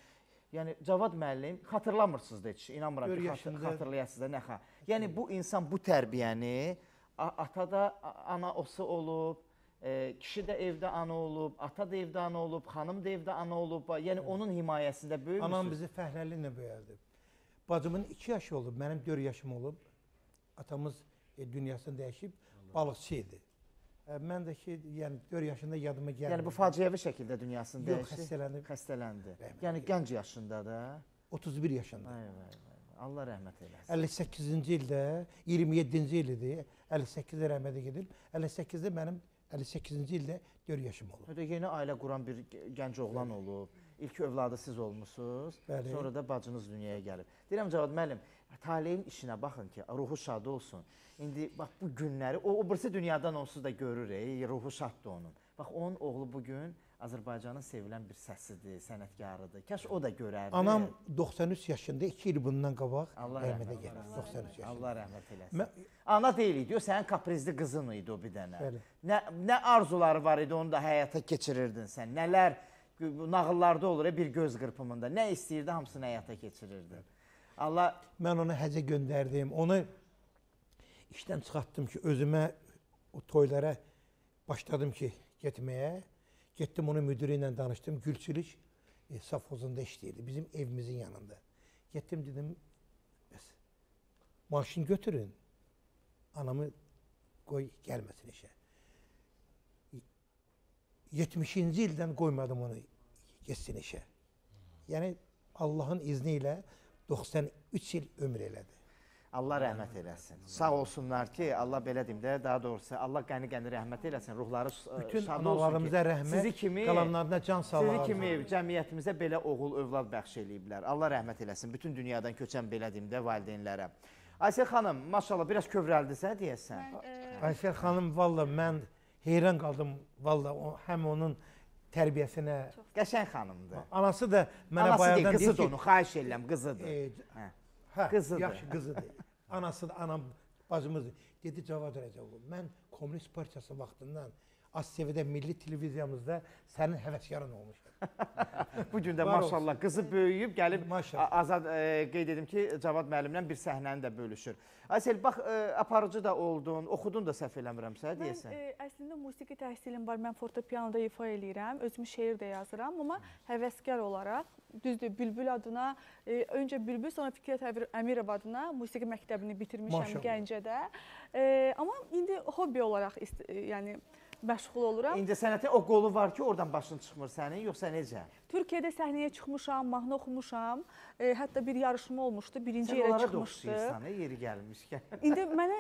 Yəni Cavad müəllim xatırlamırsınız da heç, inanmıram ki, xatır, xatırlayasınız da nə xa. Yəni bu insan bu tərbiyəni a- ata da a- ana osu olub, e, kişi də evdə ana olub, ata da evdə ana olub, xanım da evdə ana olub. Yəni onun himayəsində böyümüsüz. Anam bizi fəhlənliklə böyüdü. Bacımın 2 yaşı olub, mənim 4 yaşım olub. Atamız e, dünyasını dəyişib, balıqçı idi. E, mən də ki, yəni 4 yaşında yadıma gəlmir. Yəni bu faciəvi şəkildə dünyasını Yox, dəyişdi. xəstələnib. Xəstələndi. Rəhmət Yəni gənc yaşında da. 31 yaşında. Ay vay vay. Allah rəhmət eləsin. 58-ci ildə, 27-ci il idi. 58-də rəhmətə gedib. 58-də mənim 58-ci ildə 4 yaşım olub. Ödə yeni ailə quran bir gənc oğlan olub. İlk övladı siz olmusunuz. Bəli. Sonra da bacınız dünyaya gəlib. Deyirəm Cavad müəllim, taleyin işinə baxın ki, ruhu şad olsun. İndi bax bu günləri o o birisi dünyadan onsuz da görür, ey, ruhu şaddır onun. Bax onun oğlu bu gün Azərbaycanın sevilən bir səsidir, sənətkarıdır. Kaş o da görərdi. Anam 93 yaşında 2 il bundan qabaq rəhmətə rəhmət gedib. 93 yaşında. Allah rəhmət eləsin. Mən- Ana deyil idi, o sənin kaprizli qızın idi o bir dənə. Bəli. Nə nə arzuları var idi, onu da həyata keçirirdin sən. Nələr nağıllarda olur bir göz qırpımında. Nə istəyirdi, hamısını həyata keçirirdin. Allah Mən onu həcə göndərdim. Onu işdən çıxartdım ki, özümə o toylara başladım ki, getməyə. Getdim onun müdiri ilə danışdım. Gülçülük e, safhozunda işləyirdi. Bizim evimizin yanında. Getdim dedim, bəs maşın götürün. Anamı qoy gəlməsin işə. 70-ci ildən qoymadım onu getsin işə. Yəni Allahın izni ilə 93 il ömür elədi. Allah rəhmət eləsin. Sağ olsunlar ki, Allah belə deyim də, daha doğrusu Allah qəni-qəni rəhmət eləsin. Ruhları e, Bütün şad olsun analarımıza ki, rəhmət, sizi kimi qalanlarına can sağlığı. Sizi kimi cəmiyyətimizə belə oğul övlad bəxş eləyiblər. Allah rəhmət eləsin bütün dünyadan köçən belə deyim də valideynlərə. Aysel xanım, maşallah biraz kövrəldisə deyəsən. Aysel xanım valla mən heyran qaldım valla o, həm onun tərbiyəsinə. Qəşəng xanımdır. Anası da mənə Anası bayaqdan deyir qızıdır ki, onu, xahiş edirəm, qızıdır. e, Hə. Hə, qızıdır. Yaxşı qızıdır. Anası da anam bacımızdır. Dedi Cavad Rəcəbov, mən Komünist Partiyası vaxtından ASTV-də milli televiziyamızda sənin həvəskarın olmuşam. Bu gün də maşallah qızı böyüyüb gəlib Maşallah. Azad e, qeyd edim ki, Cavad müəllimlə bir səhnəni də bölüşür. Aysel bax e, aparıcı da oldun, oxudun da səhv eləmirəmsə Mən deyəsən. e, əslində musiqi təhsilim var. Mən fortepianoda ifa eləyirəm. Özüm şeir də yazıram, amma həvəskar olaraq düzdür Bülbül adına e, öncə Bülbül sonra Fikrət Əmir- Əmirov adına musiqi məktəbini bitirmişəm Maşallah. Gəncədə. E, amma indi hobbi olaraq e, yəni məşğul oluram. İndi sənətin o qolu var ki, oradan başın çıxmır sənin, yoxsa necə? Türkiyədə səhnəyə çıxmışam, mahnı oxumuşam. E, hətta bir yarışma olmuşdu. Birinci Sən yerə onlara da çıxmışdı. oxşayırsan, e, yeri gəlmişkən. İndi mənə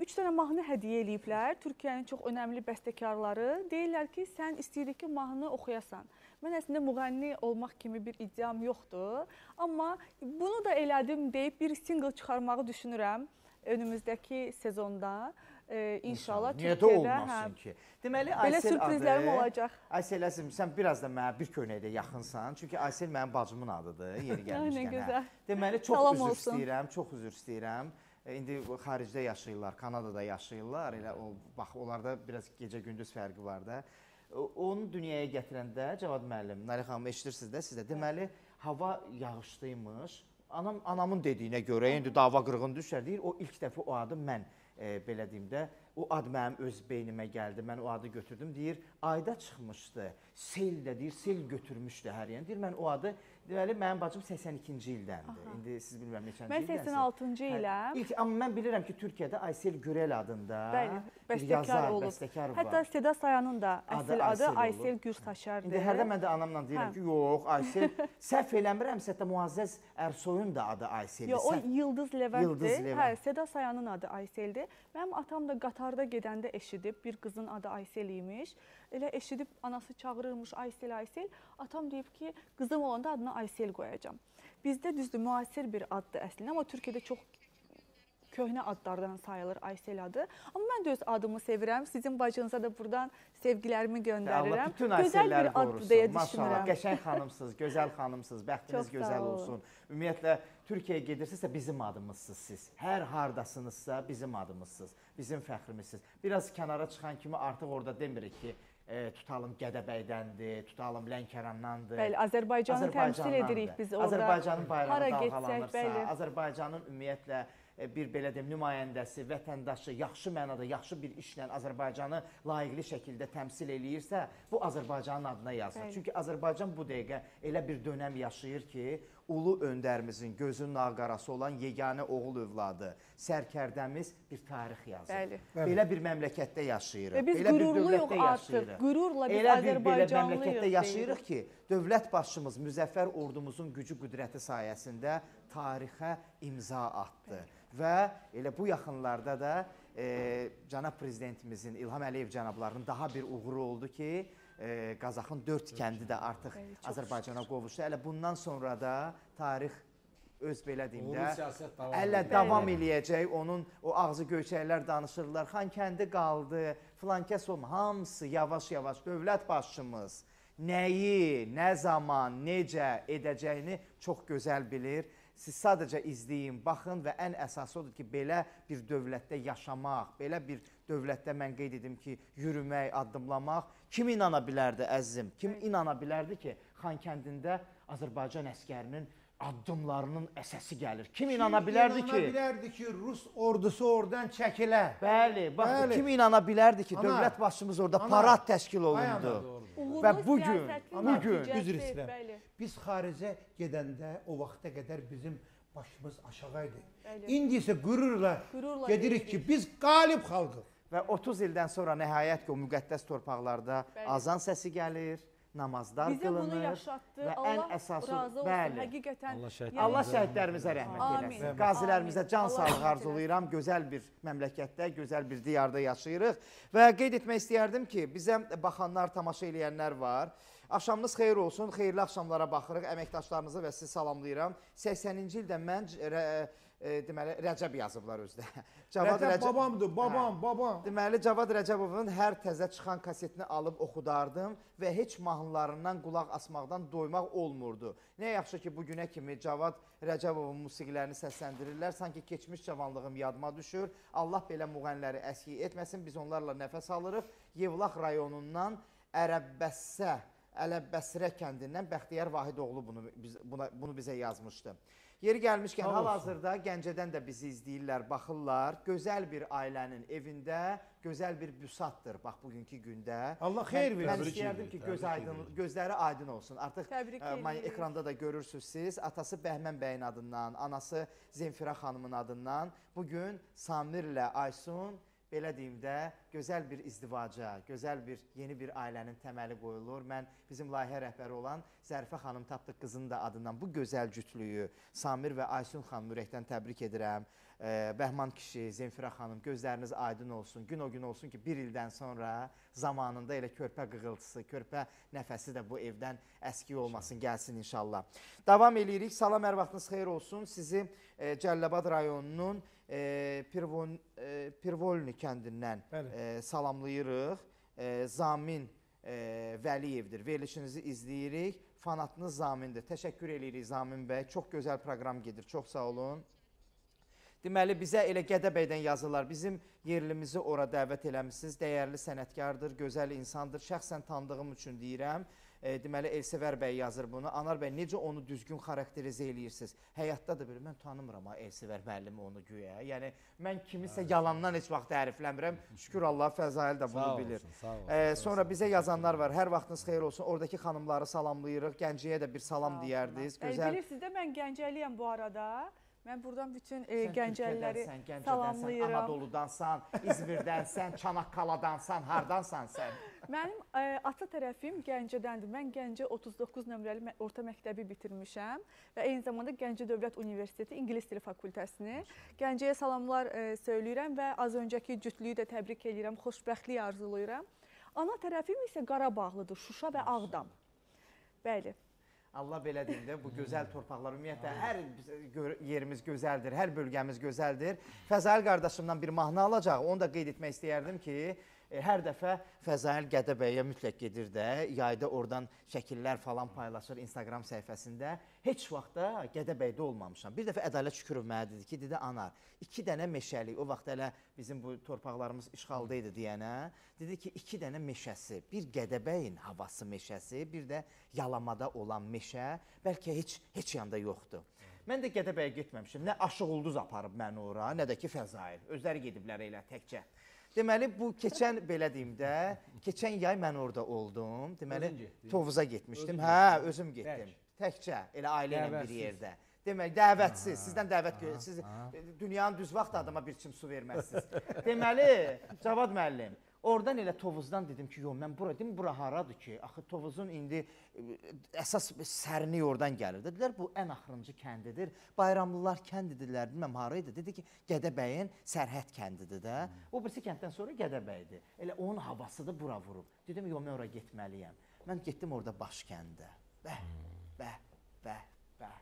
3 dənə mahnı hədiyyə eləyiblər. Türkiyənin çox önəmli bəstəkarları. Deyirlər ki, sən istəyirik ki, mahnı oxuyasan. Mən əslində müğənni olmaq kimi bir iddiam yoxdur, amma bunu da elədim deyib bir single çıxarmağı düşünürəm önümüzdəki sezonda. E, inşallah Niyə də Türkiyədə olmasın ki? Deməli Belə Aysel sürprizlərim adı- olacaq. Aysel Əzim, sən biraz da mənə bir köynəkdə yaxınsan. Çünki Aysel mənim bacımın adıdır, yeri gəlmişkən. gözəl. Deməli çox Salam üzr olsun. istəyirəm, çox üzr istəyirəm. E, İndi xaricdə yaşayırlar, Kanadada yaşayırlar. Elə o bax onlarda biraz gecə-gündüz fərqi var da. O- Onu dünyaya gətirəndə Cavad müəllim, Nali xanım eşidirsiniz də sizdə. Deməli hava yağışlıymış. Anam anamın dediyinə görə indi dava qırğın düşər deyir. O ilk dəfə o adı mən e, belə deyim də o ad mənim öz beynimə gəldi. Mən o adı götürdüm. Deyir, ayda çıxmışdı. Sel də deyir, sel götürmüşdü hər yerə. Deyir, mən o adı deməli mənim bacım 82-ci ildəndir. İndi siz bilmirəm neçənci Mən ildənsiz. 86-cı Hə, iləm. İlk amma mən bilirəm ki, Türkiyədə Aysel Gürel adında Bəli, bir yazar, olub. bəstəkar var. Hətta Seda Sayanın da Adı əsl adı Aysel Aysel olub. Gürsaşardır. İndi hərdə mən də anamla deyirəm Hə. ki, yox, Aysel səhv eləmirəmsə də Muazzəz Ərsoyun da adı Ayseldir. Yo, o Yıldız Leventdir. Hə, Seda Sayanın adı Ayseldir. Mənim atam da qatarda gedəndə eşidib bir qızın adı Aysel imiş. Elə eşidib anası çağırırmış Aysel, Aysel. Atam deyib ki, qızım olanda adına Aysel qoyacağam. Bizdə düzdür müasir bir addır əslində, amma Türkiyədə çox köhnə adlardan sayılır Aysel adı. Amma mən də öz adımı sevirəm. Sizin bacınıza da buradan sevgilərimi Allah göndərirəm. bütün Gözəl Ayselləri qorusun. Maşallah, qəşəng xanımsınız, gözəl xanımsınız. Bəxtiniz Çox gözəl olsun. Ümumiyyətlə Türkiyəyə gedirsinizsə bizim adımızsınız siz. Hər hardasınızsa bizim adımızsınız, bizim fəxrimizsiniz. Biraz kənara çıxan kimi artıq orada demirik ki, e, tutalım Gədəbəydəndir, tutalım Lənkərandandır. Bəli, Azərbaycanı təmsil edirik biz orada. Azərbaycanın bayrağı dalğalanırsa. Azərbaycanın ümumiyyətlə e, bir belə deyim nümayəndəsi, vətəndaşı yaxşı mənada, yaxşı bir işlə Azərbaycanı layiqli şəkildə təmsil eləyirsə, bu Azərbaycanın adına yazılır. Çünki Azərbaycan bu dəqiqə elə bir dönəm yaşayır ki, ulu öndərimizin gözünün ağqarası olan yeganə oğul övladı, sərkərdəmiz bir tarix yazır. Bəli. Belə bir məmləkətdə yaşayırıq. Və biz belə bir qürurluyuq artıq. Qürurla biz elə bir belə məmləkətdə yaşayırıq ki, dövlət başçımız Müzəffər ordumuzun gücü qüdrəti sayəsində tarixə imza atdı. Və elə bu yaxınlarda da e, cənab prezidentimizin İlham Əliyev cənablarının daha bir uğuru oldu ki, e, Qazaxın 4 kəndi də artıq Bəli, Azərbaycana qovuşdu. Elə bundan sonra da tarix öz belə deyim də əllə davam eləyəcək. Onun o ağzı göyçəklər danışırlar. Xankəndi qaldı, filankəs olma. Hamısı yavaş-yavaş dövlət başçımız nəyi, nə zaman, necə edəcəyini çox gözəl bilir. Siz sadəcə izləyin, baxın və ən əsası odur ki, belə bir dövlətdə yaşamaq, belə bir dövlətdə mən qeyd edim ki, yürümək, addımlamaq kim inana bilərdi əzizim? Kim inana bilərdi ki, Xankəndində Azərbaycan əskərinin addımlarının əsəsi gəlir. Kim inana bilərdi ki, bilərdi ki, Rus ordusu oradan çəkilə. Bəli, bax Bəli. kim inana bilərdi ki, Ana, dövlət başçımız orada ana, parad təşkil olundu. ana, Və bu gün, bu gün, Üzr istəyirəm. Biz xaricə gedəndə o vaxta qədər bizim başımız aşağı idi. İndi isə qürurla, Qürurla gedirik ki, biz qalib xalqıq. Və 30 ildən sonra nəhayət ki, o müqəddəs torpaqlarda Bəli. azan səsi gəlir, namazlar Bizə bunu qılınır yaşatdı. və Allah ən əsası razı olsun. bəli. Həqiqətən. Allah şəhid- yəni- Allah şəhidlərimizə rəhmət Amin. eləsin. Qazilərimizə can rəhmət arzulayıram. Gözəl bir məmləkətdə, gözəl bir diyarda yaşayırıq və qeyd etmək istəyərdim ki, bizə baxanlar, tamaşa eləyənlər var. Axşamınız xeyir olsun. Xeyirli axşamlara baxırıq. Əməkdaşlarınızı və sizi salamlayıram. 80-ci ildə mən rə, e, deməli Rəcəb yazıblar özdə. Rəcəb babamdır, babam, babam. Deməli Cavad Rəcəbovun hər təzə çıxan kasetini alıb oxudardım və heç mahnılarından qulaq asmaqdan doymaq olmurdu. Nə yaxşı ki, bu günə kimi Cavad Rəcəbovun musiqilərini səsləndirirlər. Sanki keçmiş cavanlığım yadıma düşür. Allah belə müğənniləri əski etməsin. Biz onlarla nəfəs alırıq. Yevlax rayonundan Ərəbbəsə Ələbbəsrə kəndindən Bəxtiyar Vahidoğlu bunu biz, buna, bunu bizə yazmışdı. Yeri gəlmişkən hal-hazırda Gəncədən də bizi izləyirlər, baxırlar. Gözəl bir ailənin evində gözəl bir büsatdır bax bugünkü gündə. Allah xeyir versin. Mən istəyərdim ki, göz aydın, gözləri aydın olsun. Artıq ə, mən edirik. ekranda da görürsüz siz. Atası Bəhmən bəyin adından, anası Zemfira xanımın adından bu gün Samirlə Aysun belə deyim də, gözəl bir izdivaca, gözəl bir yeni bir ailənin təməli qoyulur. Mən bizim layihə rəhbəri olan Zərifə xanım tapdıq qızının da adından bu gözəl cütlüyü Samir və Aysun xanım ürəkdən təbrik edirəm. Bəhman kişi, Zemfira xanım, gözləriniz aydın olsun. Gün o gün olsun ki, bir ildən sonra zamanında elə körpə qığıltısı, körpə nəfəsi də bu evdən əski olmasın, gəlsin inşallah. Davam eləyirik. Salam, hər vaxtınız xeyir olsun. Sizi Cəlilabad rayonunun e, Pirvon, e, Pirvolni kəndindən e, salamlayırıq. E, Zamin e, Vəliyevdir. Verilişinizi izləyirik. Fanatınız Zamindir. Təşəkkür eləyirik Zamin bəy. Çox gözəl proqram gedir. Çox sağ olun. Deməli bizə elə Gədəbəydən yazırlar. Bizim yerlimizi ora dəvət eləmisiniz. Dəyərli sənətkardır, gözəl insandır. Şəxsən tanıdığım üçün deyirəm. E, deməli Elsevər bəy yazır bunu. Anar bəy necə onu düzgün xarakterizə eləyirsiniz? Həyatda da belə mən tanımıram ha Elsevər müəllimi onu güya. Yəni mən kimisə yalandan heç vaxt tərifləmirəm. Şükür Allah Fəzail də bunu Sağ olsun, bilir. sağ olsun, E, sonra bizə yazanlar var. Hər vaxtınız xeyir olsun. Oradakı xanımları salamlayırıq. Gəncəyə də bir salam deyərdiniz. E, Gözəl Bilirsiniz də mən Gəncəliyəm bu arada. Mən buradan bütün e, Gəncəliləri Gəncədənsən, salamlayıram. Anadoludansan, İzmirdənsən, Çanakkaladansan, hardansan sən? Mənim ə, ata tərəfim Gəncədəndir. Mən Gəncə 39 nömrəli orta məktəbi bitirmişəm və eyni zamanda Gəncə Dövlət Universiteti İngilis dili fakültəsini. Gəncəyə salamlar ə, söyləyirəm və az öncəki cütlüyü də təbrik edirəm, xoşbəxtlik arzulayıram. Ana tərəfim isə Qarabağlıdır, Şuşa və Ağdam. Bəli. Allah belə deyim də, bu gözəl torpaqlar ümumiyyətlə hər yerimiz gözəldir, hər bölgəmiz gözəldir. Fəzail qardaşımdan bir mahnı alacaq. Onu da qeyd etmək istəyərdim ki, hər dəfə Fəzail Gədəbəyə mütləq gedir də, yayda oradan şəkillər falan paylaşır Instagram səhifəsində. Heç vaxt da Gədəbəydə olmamışam. Bir dəfə Ədalət Şükürov mənə dedi ki, dedi anar, iki dənə meşəlik, o vaxt hələ bizim bu torpaqlarımız işğalda idi deyənə, dedi ki, iki dənə meşəsi, bir Gədəbəyin havası meşəsi, bir də Yalamada olan meşə, bəlkə heç heç yanda yoxdur. Mən də Gədəbəyə getməmişəm. Nə Aşıq Ulduz aparıb məni ora, nə də ki Fəzail. Özləri gediblər elə təkcə. Deməli bu keçən belə deyim də, keçən yay mən orada oldum. Deməli? Tovuza getmişdim. Özün Hə, özüm getdim. Tək. Təkcə, elə ailə ilə bir yerdə. Demək, dəvətsiz, sizdən dəvət gör. Siz dünyanın düz vaxt adama bir çim su verməzsiniz. Deməli, Cavad müəllim, oradan elə Tovuzdan dedim ki, yox, mən bura dedim, bura haradır ki? Axı Tovuzun indi e, əsas sərni oradan gəlir. Dedilər, bu ən axırıncı kəndidir. Bayramlılar kəndidirlər, bilməm hara idi. Dedi ki, Gədəbəyin sərhəd kəndidir də. O birisi kənddən sonra Gədəbəydir. Elə onun havası da bura vurub. Dedim, yox, mən ora getməliyəm. Mən getdim orada baş kəndə. Bəh, bəh, bəh, bəh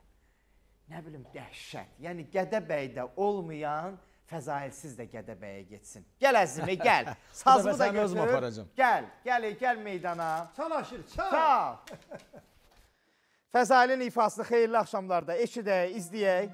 nə bilim dəhşət. Yəni Gədəbəydə olmayan Fəzailsiz də Gədəbəyə getsin. Gəl əzimə, gəl. Sazımı da götür. Gəl, gəl, gəl meydana. Çalışır, çal. Sağ. Fəzailin ifasını xeyirli axşamlarda eşidək, izləyək.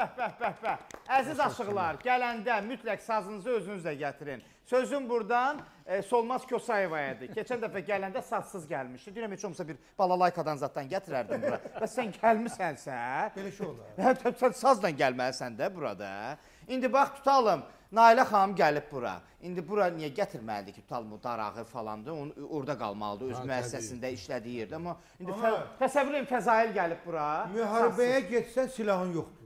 Bəh, bəh, bəh. Əziz aşıqlar, gələndə mütləq sazınızı özünüzlə gətirin. Sözüm buradan e, Solmaz Kosayevayadır. Keçən dəfə gələndə sazsız gəlmişdi. Deyirəm heç olmasa bir balalaykadan zatdan gətirərdim bura. Bəs sən gəlmisənsə, Belə şey olar. Hə, sən sazla gəlməlisən də burada. İndi bax tutalım. Nailə xanım gəlib bura. İndi bura niyə gətirməlidir ki, tutalım o darağı falandır, onu orada qalmalıdır öz müəssisəsində işlədiyi yerdə. Amma indi təsəvvür edin Fəzail gəlib bura. Müharibəyə getsən silahın yoxdur.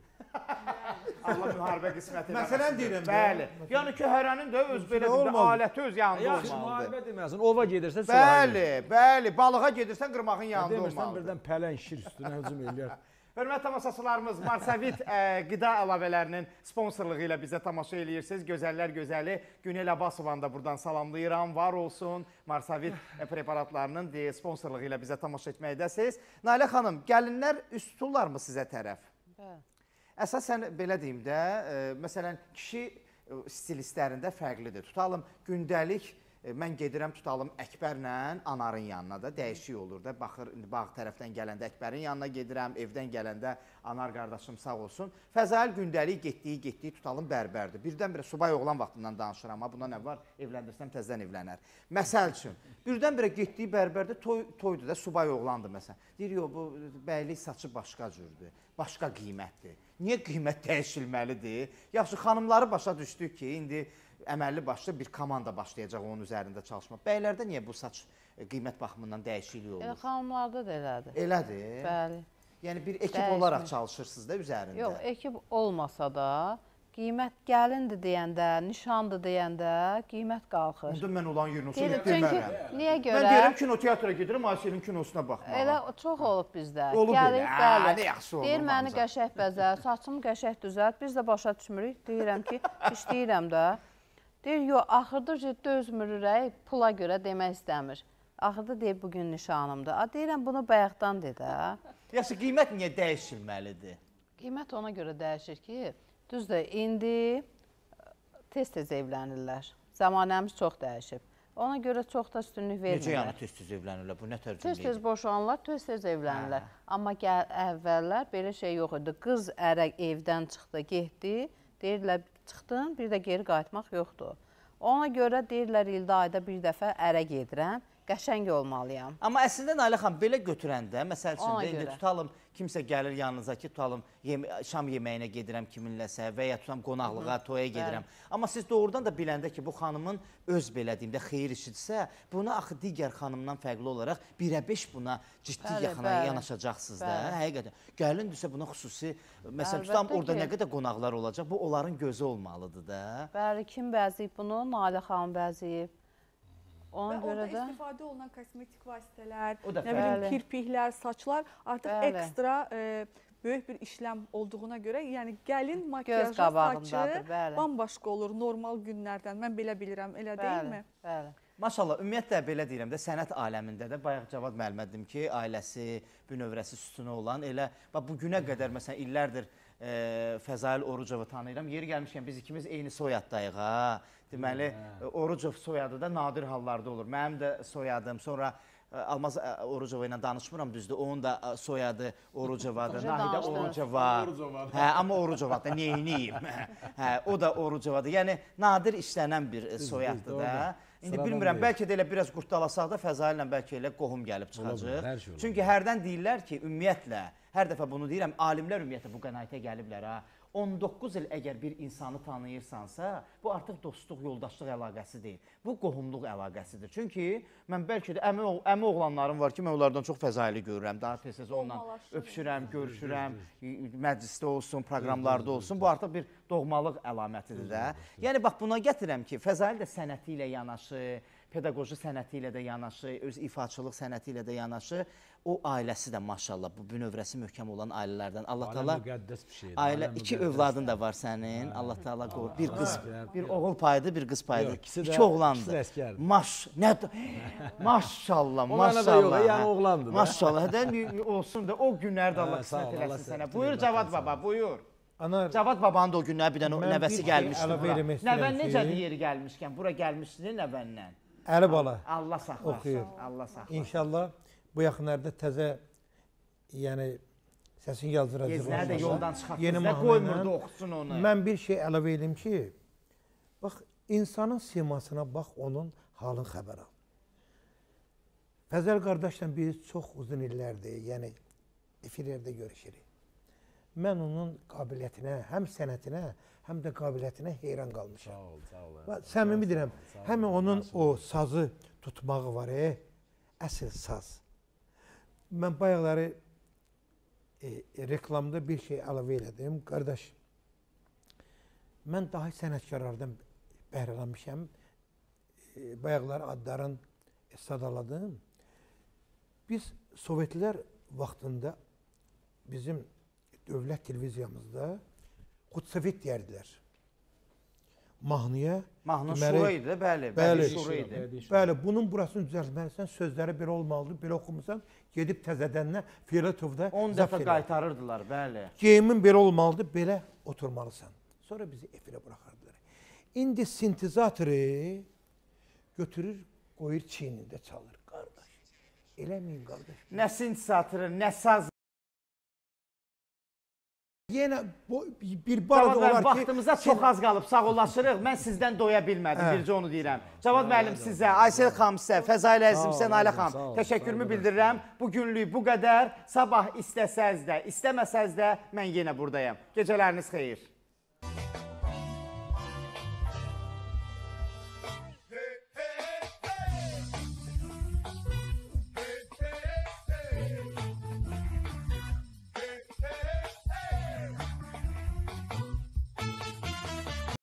Allah müharibə qismət eləməsin. Məsələn deyirəm də. Bəli. Yəni ki, hərənin də öz belə bir aləti öz yanında Yaxşı, olmalıdır. müharibə deməsin. Ova gedirsən, Bəli, bəli. Balığa gedirsən qırmağın yanında Demirsən olmalıdır. birdən pələn şir üstünə hücum eləyər. Hörmətli tamaşaçılarımız, Marsavit ə, qida əlavələrinin sponsorluğu ilə bizə tamaşa eləyirsiniz. Gözəllər gözəli Günel Abbasovanı da buradan salamlayıram. Var olsun. Marsavit ə, preparatlarının sponsorluğu ilə bizə tamaşa etməkdəsiniz. Nailə xanım, gəlinlər üst tuturlarmı sizə tərəf? Bəli. Əsasən belə deyim də, ə, məsələn, kişi ə, stilistlərində fərqlidir. Tutalım gündəlik mən gedirəm tutalım Əkbərlə Anarın yanına da dəyişik olur da. Baxır indi bağ tərəfdən gələndə Əkbərin yanına gedirəm, evdən gələndə Anar qardaşım sağ olsun. Fəzail gündəlik getdiyi, getdiyi tutalım bərbərdir. Birdən-birə subay oğlan vaxtından danışıram, amma buna nə var? Evləndirsəm təzədən evlənər. Məsəl üçün, birdən-birə getdiyi bərbərdə toy toydur da subay oğlandır məsələn. Deyir, "Yox, bu bəylik saçı başqa cürdür, başqa qiymətdir." Niyə qiymət dəyişilməlidir? Yaxşı, xanımları başa düşdük ki, indi əməlli başlı bir komanda başlayacaq onun üzərində çalışma. Bəylərdə niyə bu saç e, qiymət baxımından dəyişiklik Elə olur? xanımlarda da elədir. Elədir. Bəli. Yəni bir ekip Dəyişmir. olaraq çalışırsınız da üzərində. Yox, ekib olmasa da qiymət gəlindir deyəndə, nişandır deyəndə qiymət qalxır. Onda mən olan yerin çünki demərəm. niyə Mən görə? deyirəm kinoteatra gedirəm, Ayşənin kinosuna baxmağa. Elə çox olub bizdə. Olub Gəlir, elə. bəli. Nə yaxşı oldu Deyir məni qəşəng bəzə, saçımı qəşəng düzəlt. Biz də başa düşmürük. Deyirəm ki, işləyirəm də. Deyir, yox, axırda dözmür ürək, pula görə demək istəmir. Axırda deyir bu gün nişanımdır. A deyirəm bunu bayaqdan de də. Yaxşı, qiymət niyə dəyişilməlidir? Qiymət ona görə dəyişir ki, düzdür, indi tez-tez evlənirlər. Zamanəmiz çox dəyişib. Ona görə çox da üstünlük Necə yəni vermirlər. tez-tez evlənirlər? Bu nə tərcümə Tez-tez edir? boşanırlar, tez-tez evlənirlər. Amma gəl əvvəllər belə şey yox idi. Qız ərə evdən çıxdı, getdi. Deyirlər çıxdın, bir də geri qayıtmaq yoxdur. Ona görə deyirlər ildə ayda bir dəfə ərə gedirəm. Qəşəng olmalıyam. Amma əslində Nailə xanım belə götürəndə, məsəl üçün də indi tutalım kimsə gəlir yanınıza ki, tutalım yem şam yeməyinə gedirəm kiminləsə və ya tutam qonaqlığa, toya gedirəm. Amma siz doğrudan da biləndə ki, bu xanımın öz belə deyim də xeyir işidirsə, buna axı digər xanımdan fərqli olaraq birə-beş buna ciddi Bəli, yaxına bəli. yanaşacaqsınız da. Bəli. Həqiqətən. Gəlindirsə buna xüsusi məsələn tutam orada ki. nə qədər qonaqlar olacaq, bu onların gözü olmalıdır da. Bəli, kim bəzəyib bunu? Nalə xanım bəzəyib. Ona Və görə də istifadə olunan kosmetik vasitələr, nə bilim bəli. kirpiklər, saçlar artıq Bəli. ekstra e, böyük bir işləm olduğuna görə, yəni gəlin makiyajı, saçı bəli. bambaşqa olur normal günlərdən. Mən belə bilirəm, elə deyilmi? Bəli. Maşallah, ümumiyyətlə belə deyirəm də, sənət aləmində də bayaq Cavad müəllimə dedim ki, ailəsi, bünövrəsi sütunu olan elə bax bu günə qədər məsələn illərdir e, Fəzail Orucovu tanıyıram. Yeri gəlmişkən biz ikimiz eyni soyaddayıq ha. Deməli, e, Orucov soyadı da nadir hallarda olur. Mənim də soyadım, sonra e, Almaz e, Orucova ilə danışmıram düzdür. Onun da e, soyadı Orucovadır. Nahidə? Orucova. Hə, amma Orucova da neyniyim? hə, o da Orucovadır. Yəni nadir işlənən bir soyaddır da. İndi Sıradan bilmirəm, deyil. bəlkə də elə biraz qurdalasaq da Fəzail ilə bəlkə elə qohum gəlib Ola çıxacaq. hər şey ola Çünki hərdən deyirlər ki, ümumiyyətlə, hər dəfə bunu deyirəm, alimlər ümumiyyətlə bu qənaətə gəliblər ha. 19 il əgər bir insanı tanıyırsansa, bu artıq dostluq, yoldaşlıq əlaqəsi deyil. Bu qohumluq əlaqəsidir. Çünki mən bəlkə də əmi, oğ- əmi oğlanlarım var ki, mən onlardan çox fəzaili görürəm. Daha tez-tez onunla öpüşürəm, görüşürəm, məclisdə olsun, proqramlarda olsun. Bu artıq bir doğmalıq əlamətidir də. Yəni bax buna gətirəm ki, Fəzail də sənəti ilə yanaşı, pedaqoji sənəti ilə də yanaşı, öz ifaçılıq sənəti ilə də yanaşı, o ailəsi də maşallah bu bünövrəsi möhkəm olan ailələrdən. Allah Taala müqəddəs bir şeydir. ailə iki övladın da var sənin. Allah Taala. Bir qız, bir oğul payıdır, bir qız payıdır. Yox, ikisi də- İki əsgərdir. Maş, nə maşallah, mənada yox, maşallah. yəni hə. oğlandır da. Maşallah, də olsun da o günləri də Allah Hə, ol, qismət Allah eləsin sənə. Buyur Cavad baba, buyur. Anar Cavad babanın da o günlər bir dənə nəvəsi gəlmişdi bura. Nəvən necədir yeri gəlmişkən? Bura gəlmişdin nəvəndən. Əli bala Allah saxlasın. Oxuyur. Allah saxlasın. inşallah bu yaxınlarda təzə yəni Səsin yazdıracaq. Gezləri də yoldan çıxartdınız. Yeni qoymurdu oxusun onu. Mən bir şey əlavə edim ki, bax insanın simasına bax, onun halın xəbər al. Fəzəl qardaşla biz çox uzun illərdir, yəni efirlərdə görüşürük. Mən onun qabiliyyətinə, həm sənətinə, həm də qabiliyyətinə heyran qalmışam. Sağ ol, sağ ol. Və Səmimi deyirəm, həm onun o sazı tutmağı var, e, əsl saz. Mən bayaqları e, reklamda bir şey əlavə elədim. Qardaş, mən daha sənətkarlardan bəhrələnmişəm. E, bayaqlar adların sadaladım. Biz Sovetlər vaxtında bizim dövlət televiziyamızda Xudsovet deyirdilər. Mahnıya Mahnı deməli, şuru idi, bəli, Bəli. şuru idi. Bəli, bunun burasını düzəltməlisən, sözləri belə olmalıdır, belə oxumusan, gedib təzədəndən Filatovda 10 dəfə qaytarırdılar, bəli. Geyimin belə olmalıdır, belə oturmalısan. Sonra bizi efirə buraxardılar. İndi sintezatoru götürür, qoyur çiynində çalır. Qardaş, eləməyin qardaş. Nə sintisatırı, nə saz. Yenə bu bir bar müəllim, olar ki, vaxtımıza çox az qalıb. Sağollaşırıq. Mən sizdən doya bilmədim. Hə. Bircə onu deyirəm. Cavad müəllim sizə, Aysel xanım sizə, Fəzail əzizim sizə, Nailə xanım təşəkkürümü bildirirəm. Bu günlük bu qədər. Sabah istəsəz də, istəməsəz də mən yenə burdayam. Gecələriniz xeyir.